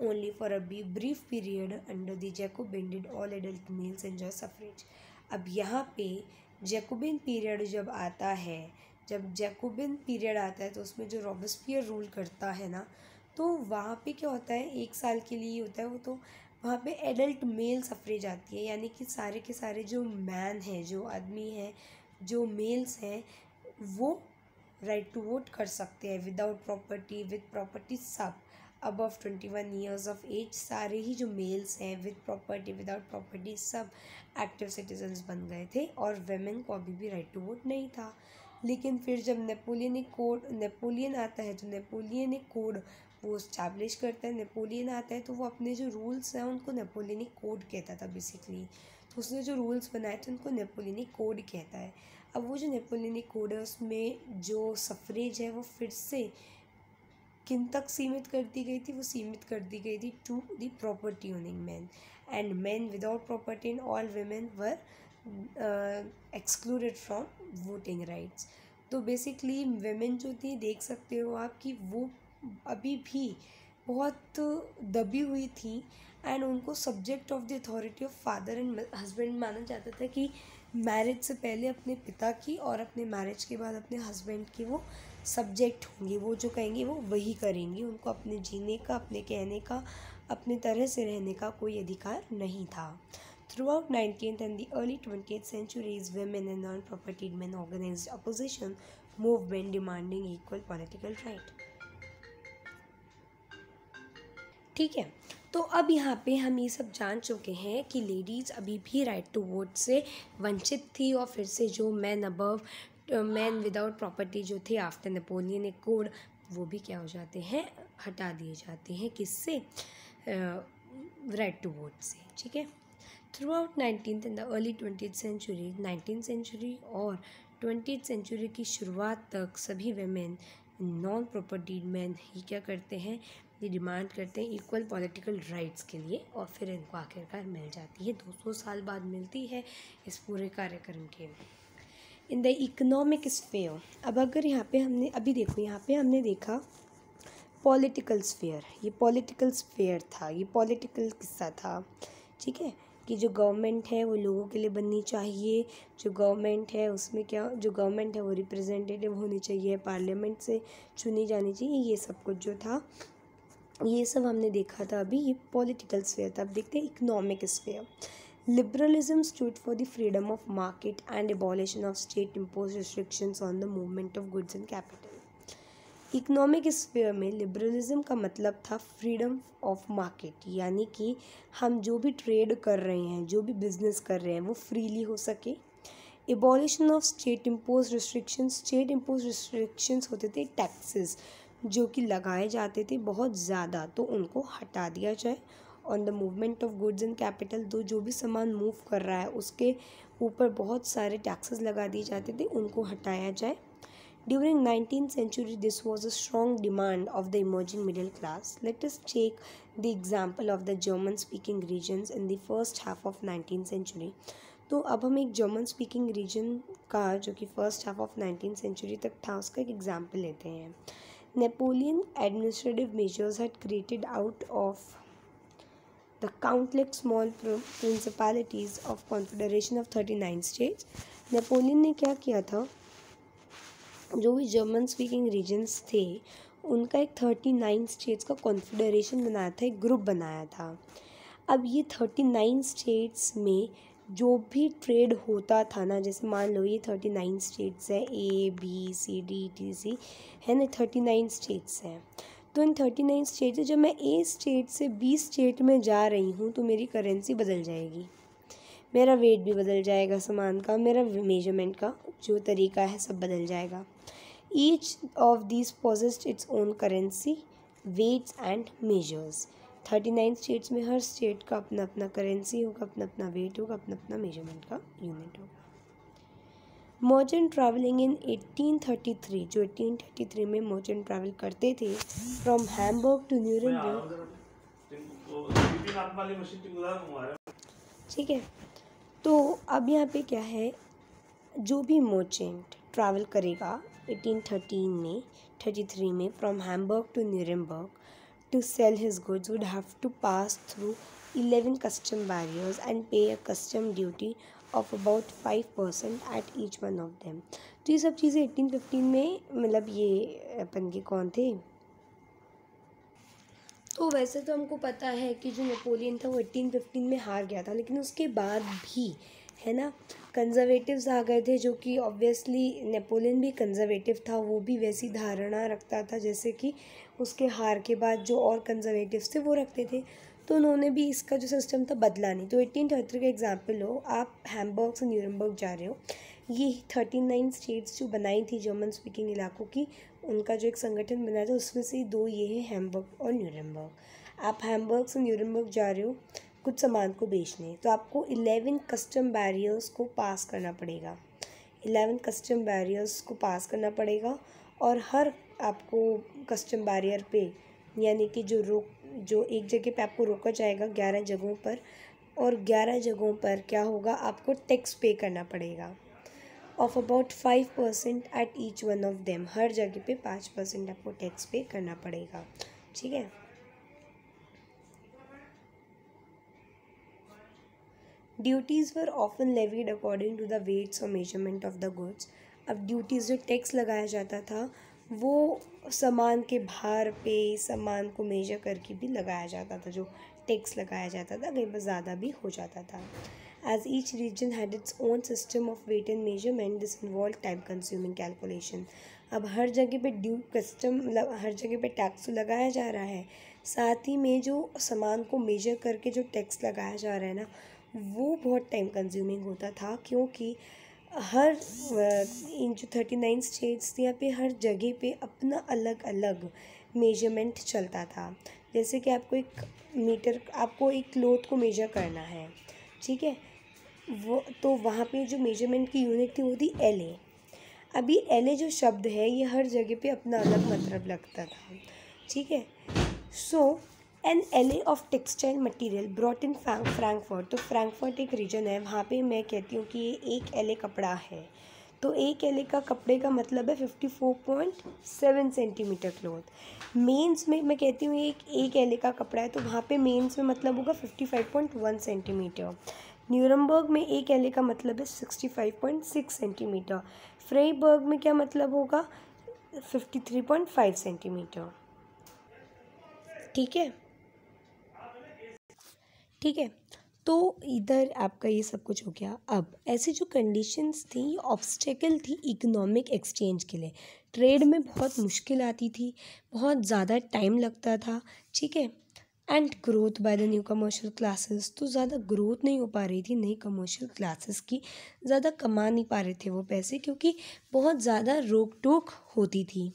Only for a B brief period under the Jacobin did all adult males enjoy suffrage अब यहाँ पे जैकोबिन पीरियड जब आता है, जब जैकोबिन पीरियड आता है तो उसमें जो रॉबस्पियर रूल करता है ना तो वहाँ पे क्या होता है, एक साल के लिए होता है वो तो वहाँ पे एडल्ट मेल सफरेज आती है। यानी कि सारे के सारे जो मैन हैं, जो आदमी हैं, जो मेल्स हैं, वो राइट टू वोट कर सकते हैं विदाउट प्रॉपर्टी विद प्रॉपर्टी सब above twenty one years of age सारे ही जो मेल्स हैं विद प्रॉपर्टी विदाउट प्रॉपर्टी सब एक्टिव सिटीजन्स बन गए थे और वेमेन को अभी भी राइट टू वोट नहीं था। लेकिन फिर जब नेपोलियनिक कोड नेपोलियन आता है तो नेपोलियनिक कोड वो इस्टेब्लिश करता है। नेपोलियन आता है तो वो अपने जो रूल्स हैं उनको नेपोलियनिक कोड कहता था बेसिकली तो उसने जो रूल्स बनाए थे उनको नेपोलियनिक कोड कहता है। अब वो जो नेपोलियनिक कोड है उसमें जो सफरेज है, वो फिर से किन तक सीमित कर दी गई थी? वो सीमित कर दी गई थी to the property owning men and men without property in all women were excluded from voting rights तो बेसिकली वेमेन जो थी, देख सकते हो आप कि वो अभी भी बहुत दबी हुई थी। एंड उनको subject of the authority of father and husband माना जाता था कि मैरिज से पहले अपने पिता की और अपने मैरिज के बाद अपने हस्बैंड की वो सब्जेक्ट होंगे। वो जो कहेंगे वो वही करेंगी। उनको अपने जीने का, अपने कहने का, अपने तरह से रहने का कोई अधिकार नहीं था। Throughout nineteen and the early twenty centuries women and non propertied men organise opposition movement demanding equal political right ठीक है? तो अब यहाँ पे हम ये सब जान चुके हैं कि लेडीज़ अभी भी राइट टू वोट से वंचित थी और फिर से जो men above men without property जो थे आफ्टर नेपोलियन एक कोड, वो भी क्या हो जाते हैं, हटा दिए जाते हैं किससे? राइट टू वोट से, ठीक है? Throughout nineteen in the early twenty century nineteen century और ट्वेंटी सेंचुरी की शुरुआत तक सभी वेमेन नॉन प्रॉपर्टी मैन ही क्या करते हैं? ये डिमांड करते हैं इक्वल पॉलिटिकल राइट्स के लिए और फिर इनको आखिरकार मिल जाती है। 200 साल बाद मिलती है इस पूरे कार्यक्रम के इन द इकोनॉमिक स्फेयर अब अगर यहाँ पे हमने, अभी देखो, यहाँ पे हमने देखा पॉलिटिकल स्फेयर ये पॉलिटिकल स्फेयर था, ये पॉलिटिकल किस्सा था, ठीक है? कि जो गवर्नमेंट है वो लोगों के लिए बननी चाहिए, जो गवर्नमेंट है उसमें क्या, जो गवर्नमेंट है वो रिप्रेजेंटेटिव होनी चाहिए पार्लियामेंट से चुनी जानी चाहिए, ये सब कुछ जो था ये सब हमने देखा था अभी, ये पॉलिटिकल स्फेयर था। अब देखते हैं economic sphere liberalism stood for the freedom of market and abolition of state impose restrictions on the movement of goods and capital economic sphere में लिबरलिज्म का मतलब था फ्रीडम ऑफ़ मार्केट यानी कि हम जो भी ट्रेड कर रहे हैं, जो भी बिज़नेस कर रहे हैं, वो फ्रीली हो सके। Abolition of state impose restriction state impose restrictions होते थे टैक्सेस जो कि लगाए जाते थे बहुत ज़्यादा तो उनको हटा दिया जाए। On the movement of goods and capital तो जो भी सामान मूव कर रहा है, उसके ऊपर बहुत सारे टैक्सेस लगा दिए जाते थे, उनको हटाया जाए। During nineteen century this was a strong demand of the emerging middle class let us take the example of the German speaking regions in the first half of nineteen century तो अब हम एक जर्मन स्पीकिंग रीजन का, जो कि first half of nineteen century तक था, उसका एक एग्ज़ाम्पल लेते हैं। Napoleon administrative measures had created out of the countless small principalities of confederation of 39 states Napoleon ने क्या किया था जो भी जर्मन स्पीकिंग रीजन्स थे उनका एक थर्टी नाइन स्टेट्स का कॉन्फेडरेशन बनाया था एक ग्रुप बनाया था अब ये थर्टी नाइन स्टेट्स में जो भी ट्रेड होता था ना, जैसे मान लो ये थर्टी नाइन स्टेट्स है A B C D T C है ना थर्टी नाइन स्टेट्स हैं। तो इन थर्टी नाइन स्टेट जब मैं ए स्टेट से बी स्टेट में जा रही हूँ तो मेरी करेंसी बदल जाएगी। मेरा वेट भी बदल जाएगा सामान का, मेरा मेज़रमेंट का जो तरीका है, सब बदल जाएगा। Each of this possessed its own currency weights and measures thirty nine states में हर स्टेट का अपना अपना करेंसी होगा, अपना अपना वेट होगा, अपना अपना मेज़रमेंट का यूनिट होगा। मर्चेंट ट्रैवलिंग इन 1833 जो 1833 में मर्चेंट ट्रैवल करते थे फ्रॉम हैम्बर्ग टू न्यूरनबर्ग ठीक है? तो अब यहाँ पे क्या है? जो भी मर्चेंट ट्रैवल करेगा 1813 में 33 में from Hamburg to Nuremberg to sell his goods would have to pass through 11 custom barriers and pay a custom duty of about 5% at each one of them तो ये सब चीज़ें 1815 में मतलब ये अपन के कौन थे तो वैसे तो हमको पता है कि जो नेपोलियन था वो 1815 में हार गया था लेकिन उसके बाद भी है ना कंजर्वेटिव्स आ गए थे, जो कि ऑब्वियसली नेपोलियन भी कंजर्वेटिव था, वो भी वैसी धारणा रखता था, जैसे कि उसके हार के बाद जो और कंजर्वेटिव्स थे वो रखते थे। तो उन्होंने भी इसका जो सिस्टम था बदला नहीं। तो एटीन थर्टी का एग्ज़ाम्पल हो आप हैम्बर्ग से न्यूरमबर्ग जा रहे हो, ये थर्टी नाइन स्टेट्स जो बनाई थी जर्मन स्पीकिंग इलाकों की, उनका जो एक संगठन बनाया था, उसमें से दो ये है हैम्बर्ग और न्यूरमबर्ग आप हैम्बर्ग से न्यूरमबर्ग जा रहे हो कुछ सामान को बेचने तो आपको इलेवन कस्टम बैरियर्स को पास करना पड़ेगा। इलेवन कस्टम बैरियर्स को पास करना पड़ेगा और हर आपको कस्टम बैरियर पे, यानी कि जो रोक जो एक जगह पे आपको रोका जाएगा ग्यारह जगहों पर, और ग्यारह जगहों पर क्या होगा, आपको टैक्स पे करना पड़ेगा। Of about five percent at each one of them हर जगह पे पाँच परसेंट आपको टैक्स पे करना पड़ेगा। ठीक है? Duties were often levied according to the weights और मेज़रमेंट ऑफ़ द गुड्स अब ड्यूटीज़ जो टैक्स लगाया जाता था, वो सामान के भार पे, सामान को मेजर करके भी लगाया जाता था, जो टैक्स लगाया जाता था कई बार ज़्यादा भी हो जाता था। As each region had its own system of weight and measurement this involve time consuming calculation अब हर जगह पे ड्यू कस्टम मतलब हर जगह पे टैक्स तो लगाया जा रहा है, साथ ही में जो सामान को मेजर करके जो टैक्स लगाया जा रहा है ना वो बहुत टाइम कंज्यूमिंग होता था क्योंकि हर इन जो थर्टी नाइन स्टेट्स थी यहाँ पे हर जगह पे अपना अलग अलग मेज़रमेंट चलता था। जैसे कि आपको एक मीटर आपको एक क्लोथ को मेजर करना है ठीक है? वो तो वहाँ पे जो मेज़रमेंट की यूनिट थी वो थी एल ए अभी एल ए जो शब्द है ये हर जगह पे अपना अलग मतलब लगता था ठीक है? So so, an ell of textile material brought in Frankfurt तो फ्रैंकफर्ट एक रीजन है, वहाँ पे मैं कहती हूँ कि ये एक एल ए कपड़ा है। तो एक एल ए का कपड़े का मतलब है fifty four point seven centimetre cloth Mainz में मैं कहती हूँ एक एक एल का कपड़ा है तो वहाँ पे मेंस में मतलब होगा fifty five point one centimetre Nuremberg में एक एल का मतलब है sixty five point six centimetre Freiburg में क्या मतलब होगा? Fifty three point five centimetre ठीक है? ठीक है? तो इधर आपका ये सब कुछ हो गया। अब, ऐसी जो कंडीशंस थी ऑब्स्टेकल थी इकोनॉमिक एक्सचेंज के लिए ट्रेड में बहुत मुश्किल आती थी, बहुत ज़्यादा टाइम लगता था, ठीक है? And growth by the new commercial classes तो ज़्यादा ग्रोथ नहीं हो पा रही थी, नई कमर्शियल क्लासेस की, ज़्यादा कमा नहीं पा रहे थे वो पैसे, क्योंकि बहुत ज़्यादा रोक टोक होती थी,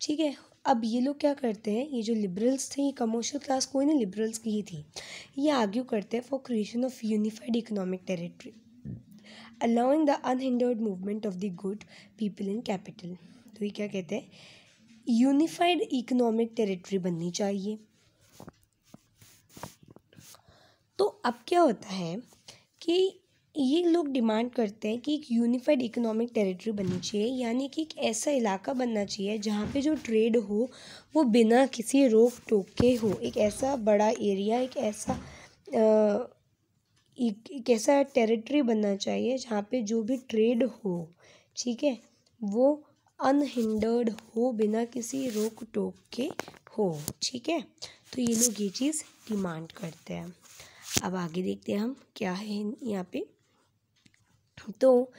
ठीक है? अब ये लोग क्या करते हैं? ये जो लिबरल्स थे, ये कमर्शियल क्लास कोई ना लिबरल्स की ही थी। ये आर्ग्यू करते हैं for creation of unified economic territory allowing the unhindered movement of the good people in capital तो ये क्या कहते हैं? यूनिफाइड इकोनॉमिक टेरिटरी बननी चाहिए। तो अब क्या होता है कि ये लोग डिमांड करते हैं कि एक यूनिफाइड इकोनॉमिक टेरिटरी बननी चाहिए यानी कि एक ऐसा इलाका बनना चाहिए जहाँ पे जो ट्रेड हो वो बिना किसी रोक टोक के हो। एक ऐसा बड़ा एरिया एक ऐसा एक, एक ऐसा टेरिटरी बनना चाहिए जहाँ पे जो भी ट्रेड हो ठीक है वो अनहिंडर्ड हो बिना किसी रोक टोक के हो ठीक है। तो ये लोग ये चीज़ डिमांड करते हैं। अब आगे देखते हैं हम क्या है यहाँ पे तो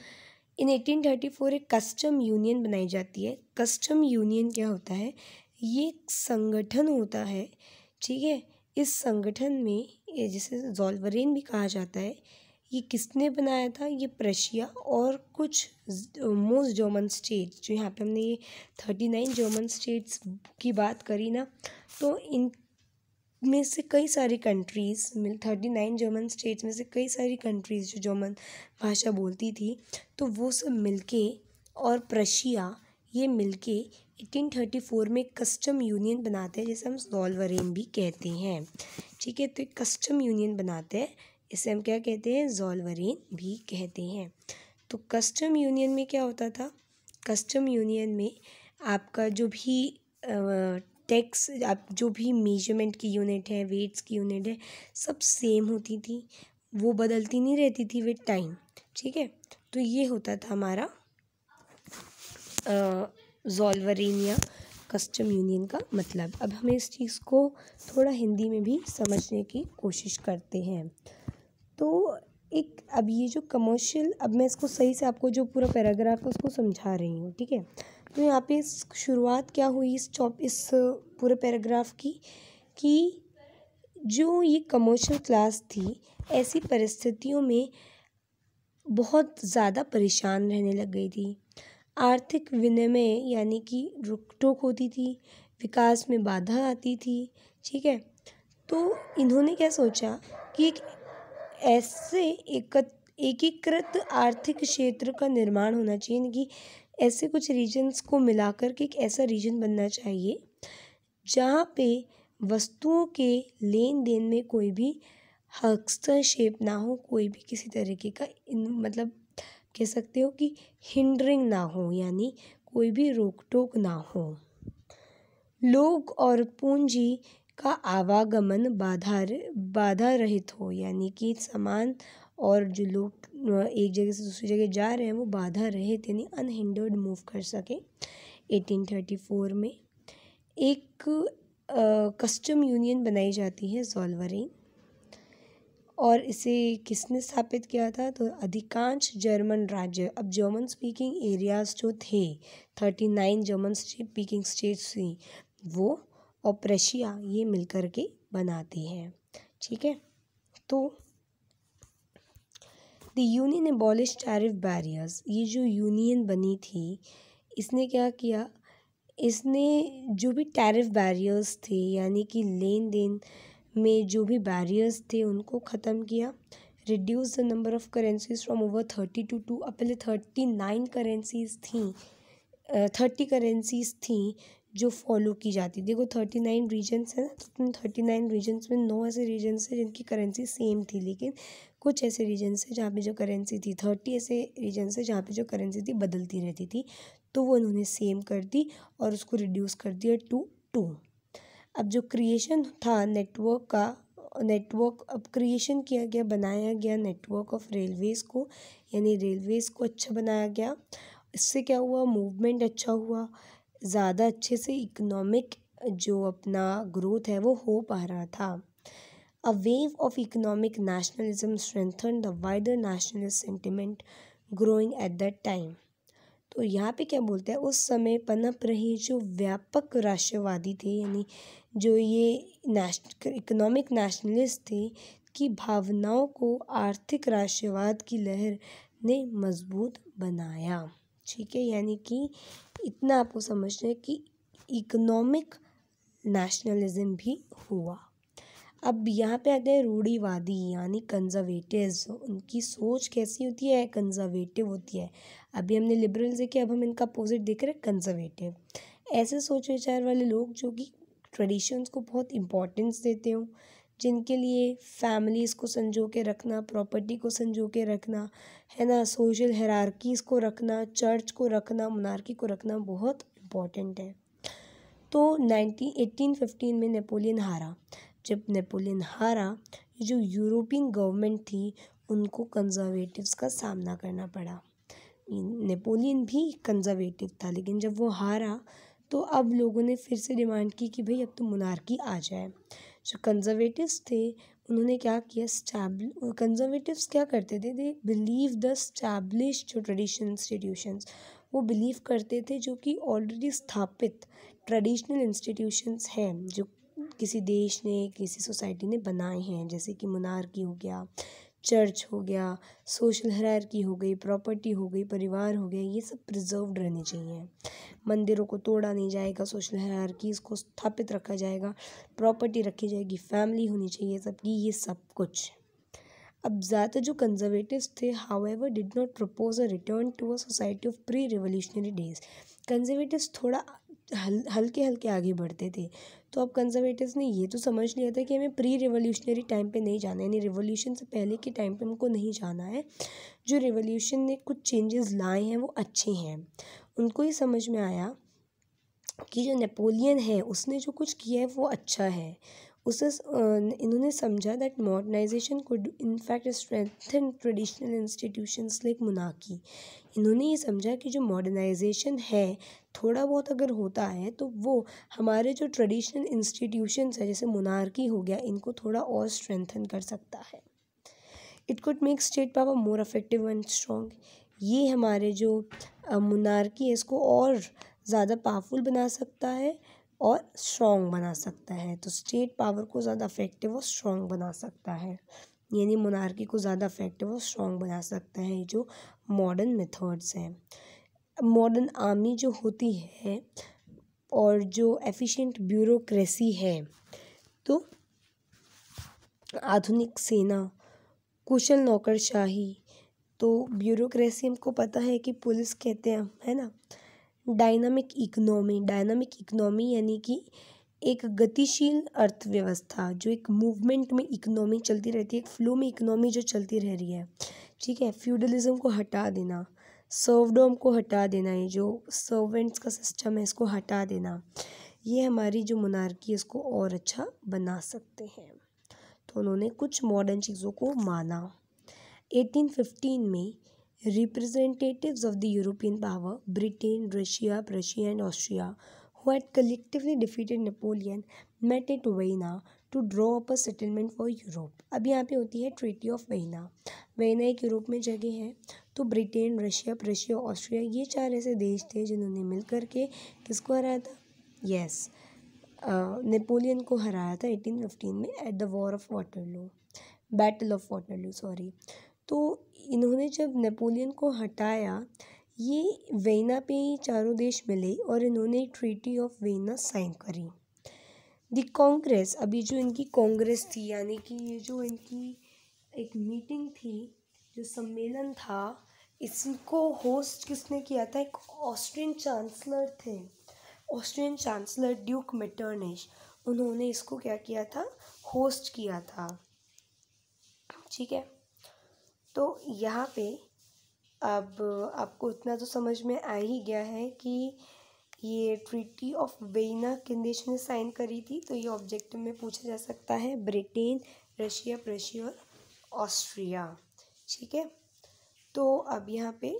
इन एटीन थर्टी फोर एक कस्टम यूनियन बनाई जाती है। कस्टम यूनियन क्या होता है? ये एक संगठन होता है, ठीक है? इस संगठन में जिसे जॉल्वरेन भी कहा जाता है, ये किसने बनाया था? ये प्रशिया और कुछ मोस्ट जर्मन स्टेट्स जो यहाँ पे हमने ये थर्टी नाइन जर्मन स्टेट्स की बात करी ना तो इन में से कई सारी कंट्रीज़ मिल थर्टी नाइन जर्मन स्टेट्स में से कई सारी कंट्रीज़ जो जर्मन भाषा बोलती थी तो वो सब मिलके और प्रशिया ये मिलके 1834 में कस्टम यूनियन बनाते हैं, जिसे हम जॉलवरेन भी कहते हैं। ठीक है तो एक कस्टम यूनियन बनाते हैं, इसे हम क्या कहते हैं? जॉलवरेन भी कहते हैं। तो कस्टम यूनियन में क्या होता था? कस्टम यूनियन में आपका जो भी टैक्स आप जो भी मेज़रमेंट की यूनिट है वेट्स की यूनिट है, सब सेम होती थी। वो बदलती नहीं रहती थी विद टाइम ठीक है? तो ये होता था हमारा जॉलवरेनिया कस्टम यूनियन का मतलब। अब हमें इस चीज़ को थोड़ा हिंदी में भी समझने की कोशिश करते हैं। तो एक, अब ये जो कमर्शियल अब मैं इसको सही से आपको जो पूरा पैराग्राफ है उसको समझा रही हूँ, ठीक है? तो यहाँ पे शुरुआत क्या हुई इस चॉप, इस पूरे पैराग्राफ की, कि जो ये कमर्शियल क्लास थी, ऐसी परिस्थितियों में बहुत ज़्यादा परेशान रहने लग गई थी। आर्थिक विनिमय यानी कि रुक टोक होती थी, विकास में बाधा आती थी, ठीक है? तो इन्होंने क्या सोचा कि एक ऐसे एक एकीकृत आर्थिक क्षेत्र का निर्माण होना चाहिए, यानी कि ऐसे कुछ रीजन्स को मिलाकर के एक ऐसा रीजन बनना चाहिए, जहाँ पे वस्तुओं के लेन देन में कोई भी हस्तक्षेप ना हो, कोई भी किसी तरीके का इन मतलब कह सकते हो कि हिंडरिंग ना हो, यानी कोई भी रोक टोक ना हो। लोग और पूंजी का आवागमन बाधा बाधा रहित हो, यानी कि सामान और जो लोग एक जगह से दूसरी जगह जा रहे हैं, वो बाधा रहित यानी अनहिंडर्ड मूव कर सके 1834 में। एक कस्टम यूनियन बनाई जाती है जॉलवरिन और इसे किसने स्थापित किया था? तो अधिकांश जर्मन राज्य, अब जर्मन स्पीकिंग एरियाज़ जो थे thirty nine German speaking states थी, वो और प्रशिया ये मिलकर के बनाते हैं। ठीक है? तो the union abolish tariff barriers ये जो यूनियन बनी थी, इसने क्या किया? इसने जो भी टैरिफ बैरियर्स थे, यानी कि लेन देन में जो भी बैरियर्स थे, उनको ख़त्म किया। Reduce the number of currencies from over thirty to two अब पहले थर्टी नाइन करेंसीज थी थर्टी करेंसीज थी जो फॉलो की जाती देखो थर्टी नाइन रीजन्स हैं तो थर्टी नाइन रीजन्स में नौ ऐसे रीजन्स हैं जिनकी करेंसी सेम थी, लेकिन कुछ ऐसे रीजन्स हैं जहाँ पे जो करेंसी थी थर्टी ऐसे रीजन्स हैं जहाँ पे जो करेंसी थी बदलती रहती थी। तो वो उन्होंने सेम कर दी और उसको रिड्यूस कर दिया टू टू अब जो क्रिएशन था नेटवर्क का नेटवर्क अब क्रिएशन किया गया, बनाया गया नेटवर्क ऑफ़ रेलवेज़ को, यानी रेलवेज़ को अच्छा बनाया गया। इससे क्या हुआ? मूवमेंट अच्छा हुआ। ज़्यादा अच्छे से इकोनॉमिक जो अपना ग्रोथ है वो हो पा रहा था। A wave of economic nationalism strengthen the wider nationalist sentiment growing at that time तो यहाँ पे क्या बोलते हैं? उस समय पनप रही जो व्यापक राष्ट्रवादी थे, यानी जो ये नेश इकोनॉमिक नेशनलिस्ट थे, की भावनाओं को आर्थिक राष्ट्रवाद की लहर ने मज़बूत बनाया। ठीक है? यानी कि इतना आपको समझना है कि इकोनॉमिक नेशनलिज्म भी हुआ। अब यहाँ पे आते हैं रूढ़ीवादी, यानी कंजर्वेटिव्स उनकी सोच कैसी होती है? कंजर्वेटिव होती है। अभी हमने लिबरल देखे, अब हम इनका अपोजिट देख रहे हैं कंजर्वेटिव ऐसे सोच विचार वाले लोग जो कि ट्रेडिशंस को बहुत इम्पोर्टेंस देते हो, जिनके लिए फैमिलीज़ को संजो के रखना प्रॉपर्टी को संजो के रखना, है ना? सोशल हरारकीज़ को रखना चर्च को रखना मोनार्की को रखना बहुत इंपॉर्टेंट है। तो नाइनटीन एटीन फिफ्टीन में नेपोलियन हारा। जब नेपोलियन हारा जो यूरोपियन गवर्नमेंट थी, उनको कंजर्वेटिव्स का सामना करना पड़ा। नेपोलियन भी कंजर्वेटिव था, लेकिन जब वो हारा तो अब लोगों ने फिर से डिमांड की कि भाई अब तो मुनारकी आ जाए। जो कंजर्वेटिव्स थे, उन्होंने क्या किया? स्टैब्ल कंजर्वेटिव्स क्या करते थे? दे बिलीव द स्टैब्लिश जो ट्रेडिशन इंस्टीट्यूशंस वो बिलीव करते थे जो कि ऑलरेडी स्थापित ट्रेडिशनल इंस्टीट्यूशंस हैं, जो किसी देश ने, किसी सोसाइटी ने बनाए हैं, जैसे कि मुनारकी हो गया चर्च हो गया सोशल हरारकी हो गई प्रॉपर्टी हो गई, परिवार हो गया, ये सब प्रिजर्व्ड रहने चाहिए। मंदिरों को तोड़ा नहीं जाएगा सोशल हरारकीज़ को स्थापित रखा जाएगा प्रॉपर्टी रखी जाएगी फैमिली होनी चाहिए सबकी, ये सब कुछ। अब ज़्यादातर जो कंजर्वेटिव्स थे however did not propose a return to a society of pre revolutionary days conservatives थोड़ा हल हल्के हल्के आगे बढ़ते थे। तो अब कंजर्वेटिव ने ये तो समझ लिया था कि हमें प्री रिवोल्यूशनरी टाइम पे नहीं जाना है, यानी रिवोल्यूशन से पहले के टाइम पे हमको नहीं जाना है। जो रिवोल्यूशन ने कुछ चेंजेस लाए हैं, वो अच्छे हैं। उनको ये समझ में आया कि जो नेपोलियन है, उसने जो कुछ किया है, वो अच्छा है। उसे इन्होंने समझा that modernisation could in fact strengthen traditional institutions like मुनाकी इन्होंने ये समझा कि जो मॉडर्नाइजेशन है, थोड़ा बहुत अगर होता है तो वो हमारे जो ट्रेडिशनल इंस्टीट्यूशंस है, जैसे मुनारकी हो गया, इनको थोड़ा और स्ट्रेंथन कर सकता है। It could make state power more effective and strong ये हमारे जो मुनारकी है, इसको और ज़्यादा पावरफुल बना सकता है। और स्ट्रॉन्ग बना सकता है। तो स्टेट पावर को ज़्यादा अफेक्टिव और स्ट्रॉन्ग बना सकता है। यानी मोनार्की को ज़्यादा अफेक्टिव और स्ट्रॉन्ग बना सकता है, जो मॉडर्न मेथड्स हैं। मॉडर्न आर्मी जो होती है और जो एफिशिएंट ब्यूरोक्रेसी है तो आधुनिक सेना, कुशल नौकरशाही तो ब्यूरोक्रेसी हमको पता है कि पुलिस कहते हैं, है ना? डायनामिक इकनॉमी डायनामिक इकनॉमी यानी कि एक गतिशील अर्थव्यवस्था जो एक मूवमेंट में इकनॉमी चलती रहती है, एक फ्लो में इकनॉमी जो चलती रह रही है। ठीक है फ्यूडलिज्म को हटा देना सर्वडोम को हटा देना, ये जो सर्वेंट्स का सिस्टम है, इसको हटा देना, ये हमारी जो मोनार्की है, इसको और अच्छा बना सकते हैं। तो उन्होंने कुछ मॉडर्न चीज़ों को माना। 1815 में representatives of the European power, Britain, Russia, Prussia, and Austria, who had collectively defeated Napoleon, met at Vienna to draw up a settlement for Europe. अब यहाँ पे होती है ट्रीटी ऑफ़ वेना वेना एक यूरोप में जगह है तो ब्रिटेन रशिया प्रशिया ऑस्ट्रिया ये चार ऐसे देश थे जिन्होंने मिल कर के किसको हराया था यस नेपोलियन को हराया था 1815 में at the war of Waterloo battle of Waterloo sorry तो इन्होंने जब नेपोलियन को हटाया, ये वेना पे ही चारों देश मिले और इन्होंने ट्रीटी ऑफ़ वेना साइन करी। द कांग्रेस अभी जो इनकी कांग्रेस थी, यानी कि ये जो इनकी एक मीटिंग थी, जो सम्मेलन था, इसको होस्ट किसने किया था? एक ऑस्ट्रियन चांसलर थे। ऑस्ट्रियन चांसलर ड्यूक मेटर्निश उन्होंने इसको क्या किया था? होस्ट किया था। ठीक है? तो यहाँ पे अब आपको इतना तो समझ में आ ही गया है कि ये ट्रीटी ऑफ़ वेना किन देश ने साइन करी थी तो ये ऑब्जेक्टिव में पूछा जा सकता है ब्रिटेन रशिया प्रशिया और ऑस्ट्रिया ठीक है? तो अब यहाँ पे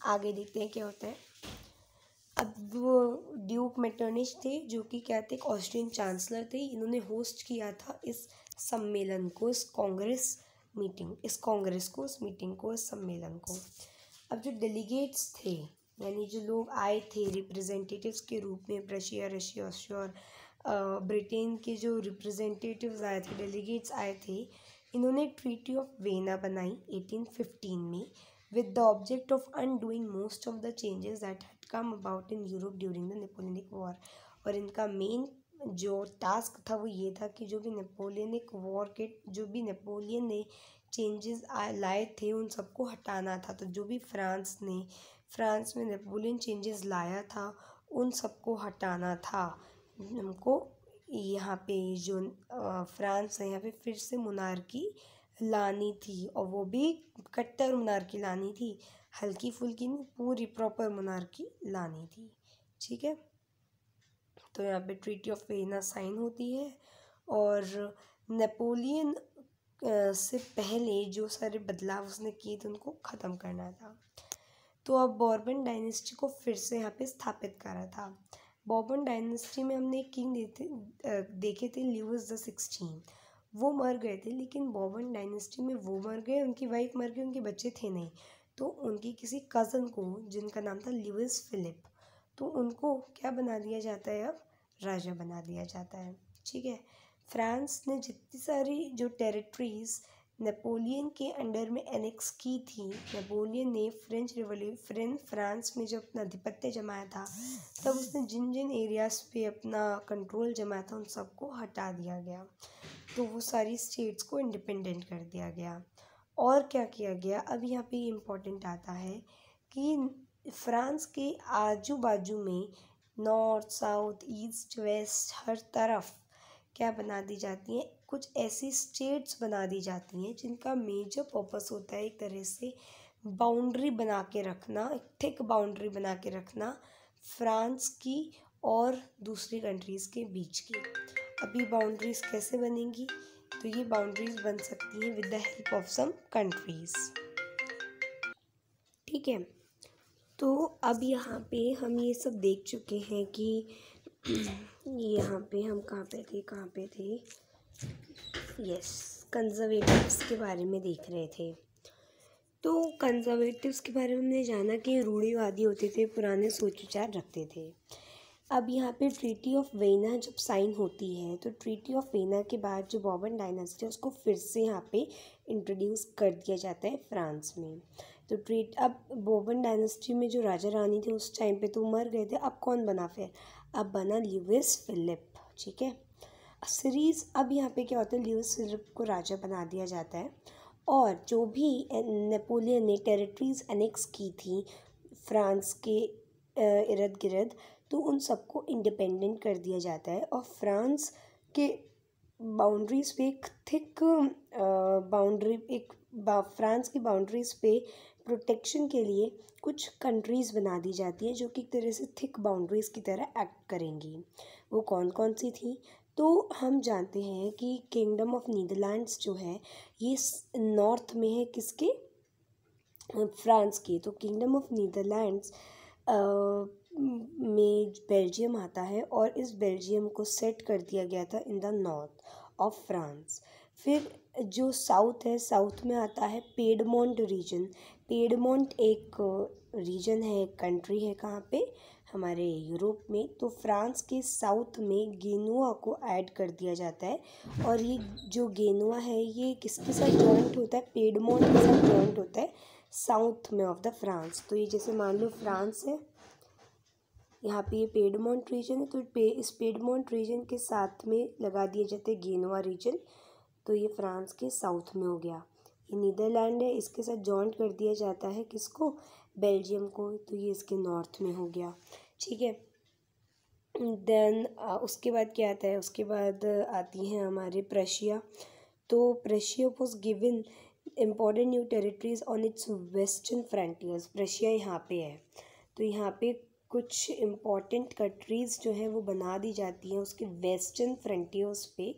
आगे देखते हैं क्या होता है। अब ड्यूक मेटर्निश थे, जो कि क्या थे ऑस्ट्रियन चांसलर थे। इन्होंने होस्ट किया था इस सम्मेलन को, इस कांग्रेस मीटिंग, इस कांग्रेस को, इस मीटिंग को, इस सम्मेलन को। अब जो डेलीगेट्स थे, यानी जो लोग आए थे रिप्रेजेंटेटिव्स के रूप में, रशिया रशिया, ऑस्ट्रिया और ब्रिटेन के जो रिप्रेजेंटेटिव्स आए थे, डेलीगेट्स आए थे, इन्होंने ट्रीटी ऑफ़ वेना बनाई एटीन फिफ्टीन में with the object of undoing most of the changes दैट had come about in Europe during the Napoleonic War. और इनका मेन जो टास्क था वो ये था कि जो भी नेपोलियनिक वॉर के, जो भी नेपोलियन ने चेंजेस लाए थे, उन सबको हटाना था। तो जो भी फ्रांस ने फ्रांस में नेपोलियन चेंजेस लाया था, उन सबको हटाना था। हमको यहाँ पे जो फ्रांस है, यहाँ पे फिर से मुनारकी लानी थी और वो भी कट्टर मुनारकी लानी थी। हल्की फुल्की नहीं, पूरी प्रॉपर मुनारकी लानी थी। ठीक है? तो यहाँ पे ट्रीटी ऑफ़ वेना साइन होती है और नेपोलियन से पहले जो सारे बदलाव उसने किए थे उनको ख़त्म करना था। तो अब बॉर्बन डायनेस्टी को फिर से यहाँ पे स्थापित करा था। बॉर्बन डायनेस्टी में हमने एक किंग देखे थे ल्यूस द सिक्सटीन वो मर गए थे, लेकिन बॉबन डायनेस्टी में वो मर गए, उनकी वाइफ मर गई उनके बच्चे थे नहीं। तो उनकी किसी कज़न को, जिनका नाम था ल्यूइस फिलिप तो उनको क्या बना दिया जाता है अब? राजा बना दिया जाता है। ठीक है? फ्रांस ने जितनी सारी जो टेरिटरीज़ नेपोलियन के अंडर में एनेक्स की थी नेपोलियन ने फ्रेंच रिवोल्यूशन फ्रांस में जब अपना आधिपत्य जमाया था, तब उसने जिन जिन एरियाज़ पे अपना कंट्रोल जमाया था, उन सबको हटा दिया गया। तो वो सारी स्टेट्स को इंडिपेंडेंट कर दिया गया। और क्या किया गया? अब यहाँ पे इम्पोर्टेंट आता है कि फ्रांस के आजू बाजू में नॉर्थ साउथ ईस्ट वेस्ट हर तरफ़ क्या बना दी जाती हैं? कुछ ऐसी स्टेट्स बना दी जाती हैं जिनका मेजर पर्पस होता है एक तरह से बाउंड्री बना के रखना, एक थिक बाउंड्री बना के रखना फ्रांस की और दूसरी कंट्रीज़ के बीच की। अभी बाउंड्रीज़ कैसे बनेंगी? तो ये बाउंड्रीज़ बन सकती हैं with the help of some countries ठीक है? तो अब यहाँ पे हम ये सब देख चुके हैं कि यहाँ पे हम कहाँ पे थे, कहाँ पे थे? यस कंजर्वेटिव्स के बारे में देख रहे थे। तो कंजर्वेटिव्स के बारे में हमने जाना कि रूढ़ीवादी होते थे, पुराने सोच विचार रखते थे। अब यहाँ पे ट्रीटी ऑफ़ वेना जब साइन होती है तो ट्रीटी ऑफ़ वेना के बाद जो बॉबन डायनासिटी है, उसको फिर से यहाँ पे इंट्रोड्यूस कर दिया जाता है फ्रांस में। तो ट्रीट अब बोबन डायनेस्टी में जो राजा रानी थे, उस टाइम पे तो मर गए थे, अब कौन बना फिर? अब बना ल्यूविस फिलिप ठीक है? सीरीज़ अब यहाँ पे क्या होता है ल्यूविस फिलिप को राजा बना दिया जाता है। और जो भी नेपोलियन ने टेरिटरीज अनेक्स की थी फ्रांस के इर्द गिर्द तो उन सबको इंडिपेंडेंट कर दिया जाता है। और फ्रांस के बाउंड्रीज पे एक थिक बाउंड्री एक फ्रांस की बाउंड्रीज पे प्रोटेक्शन के लिए कुछ कंट्रीज़ बना दी जाती हैं, जो कि एक तरह से थिक बाउंड्रीज़ की तरह एक्ट करेंगी। वो कौन कौन सी थी? तो हम जानते हैं कि किंगडम ऑफ़ नीदरलैंड्स जो है, ये नॉर्थ में है किसके? फ्रांस के। तो किंगडम ऑफ़ नीदरलैंड्स में बेल्जियम आता है और इस बेल्जियम को सेट कर दिया गया था in the north of France. फिर जो साउथ है, साउथ में आता है पेडमोंट रीजन। पेडमोंट एक रीजन है, एक कंट्री है कहाँ पे? हमारे यूरोप में। तो फ्रांस के साउथ में गेनुआ को ऐड कर दिया जाता है और ये जो गेनुआ है, ये किसके साथ जॉइंट होता है? पेडमोंट के साथ जॉइंट होता है साउथ में ऑफ़ द फ्रांस। तो ये जैसे मान लो फ्रांस है यहाँ पे ये पेडमोंट रीजन है तो पे इस पेडमोंट रीजन के साथ में लगा दिए जाते गेनुआ रीजन तो ये फ्रांस के साउथ में हो गया। ये नीदरलैंड है, इसके साथ जॉइंट कर दिया जाता है किसको? बेल्जियम को तो ये इसके नॉर्थ में हो गया। ठीक है देन उसके बाद क्या आता है? उसके बाद आती हैं हमारे प्रशिया तो Prussia was given important new territories on its western frontiers Prussia यहाँ पे है। तो यहाँ पे कुछ इंपॉर्टेंट कंट्रीज़ जो हैं वो बना दी जाती हैं उसके वेस्टर्न फ्रंटियर्स पे।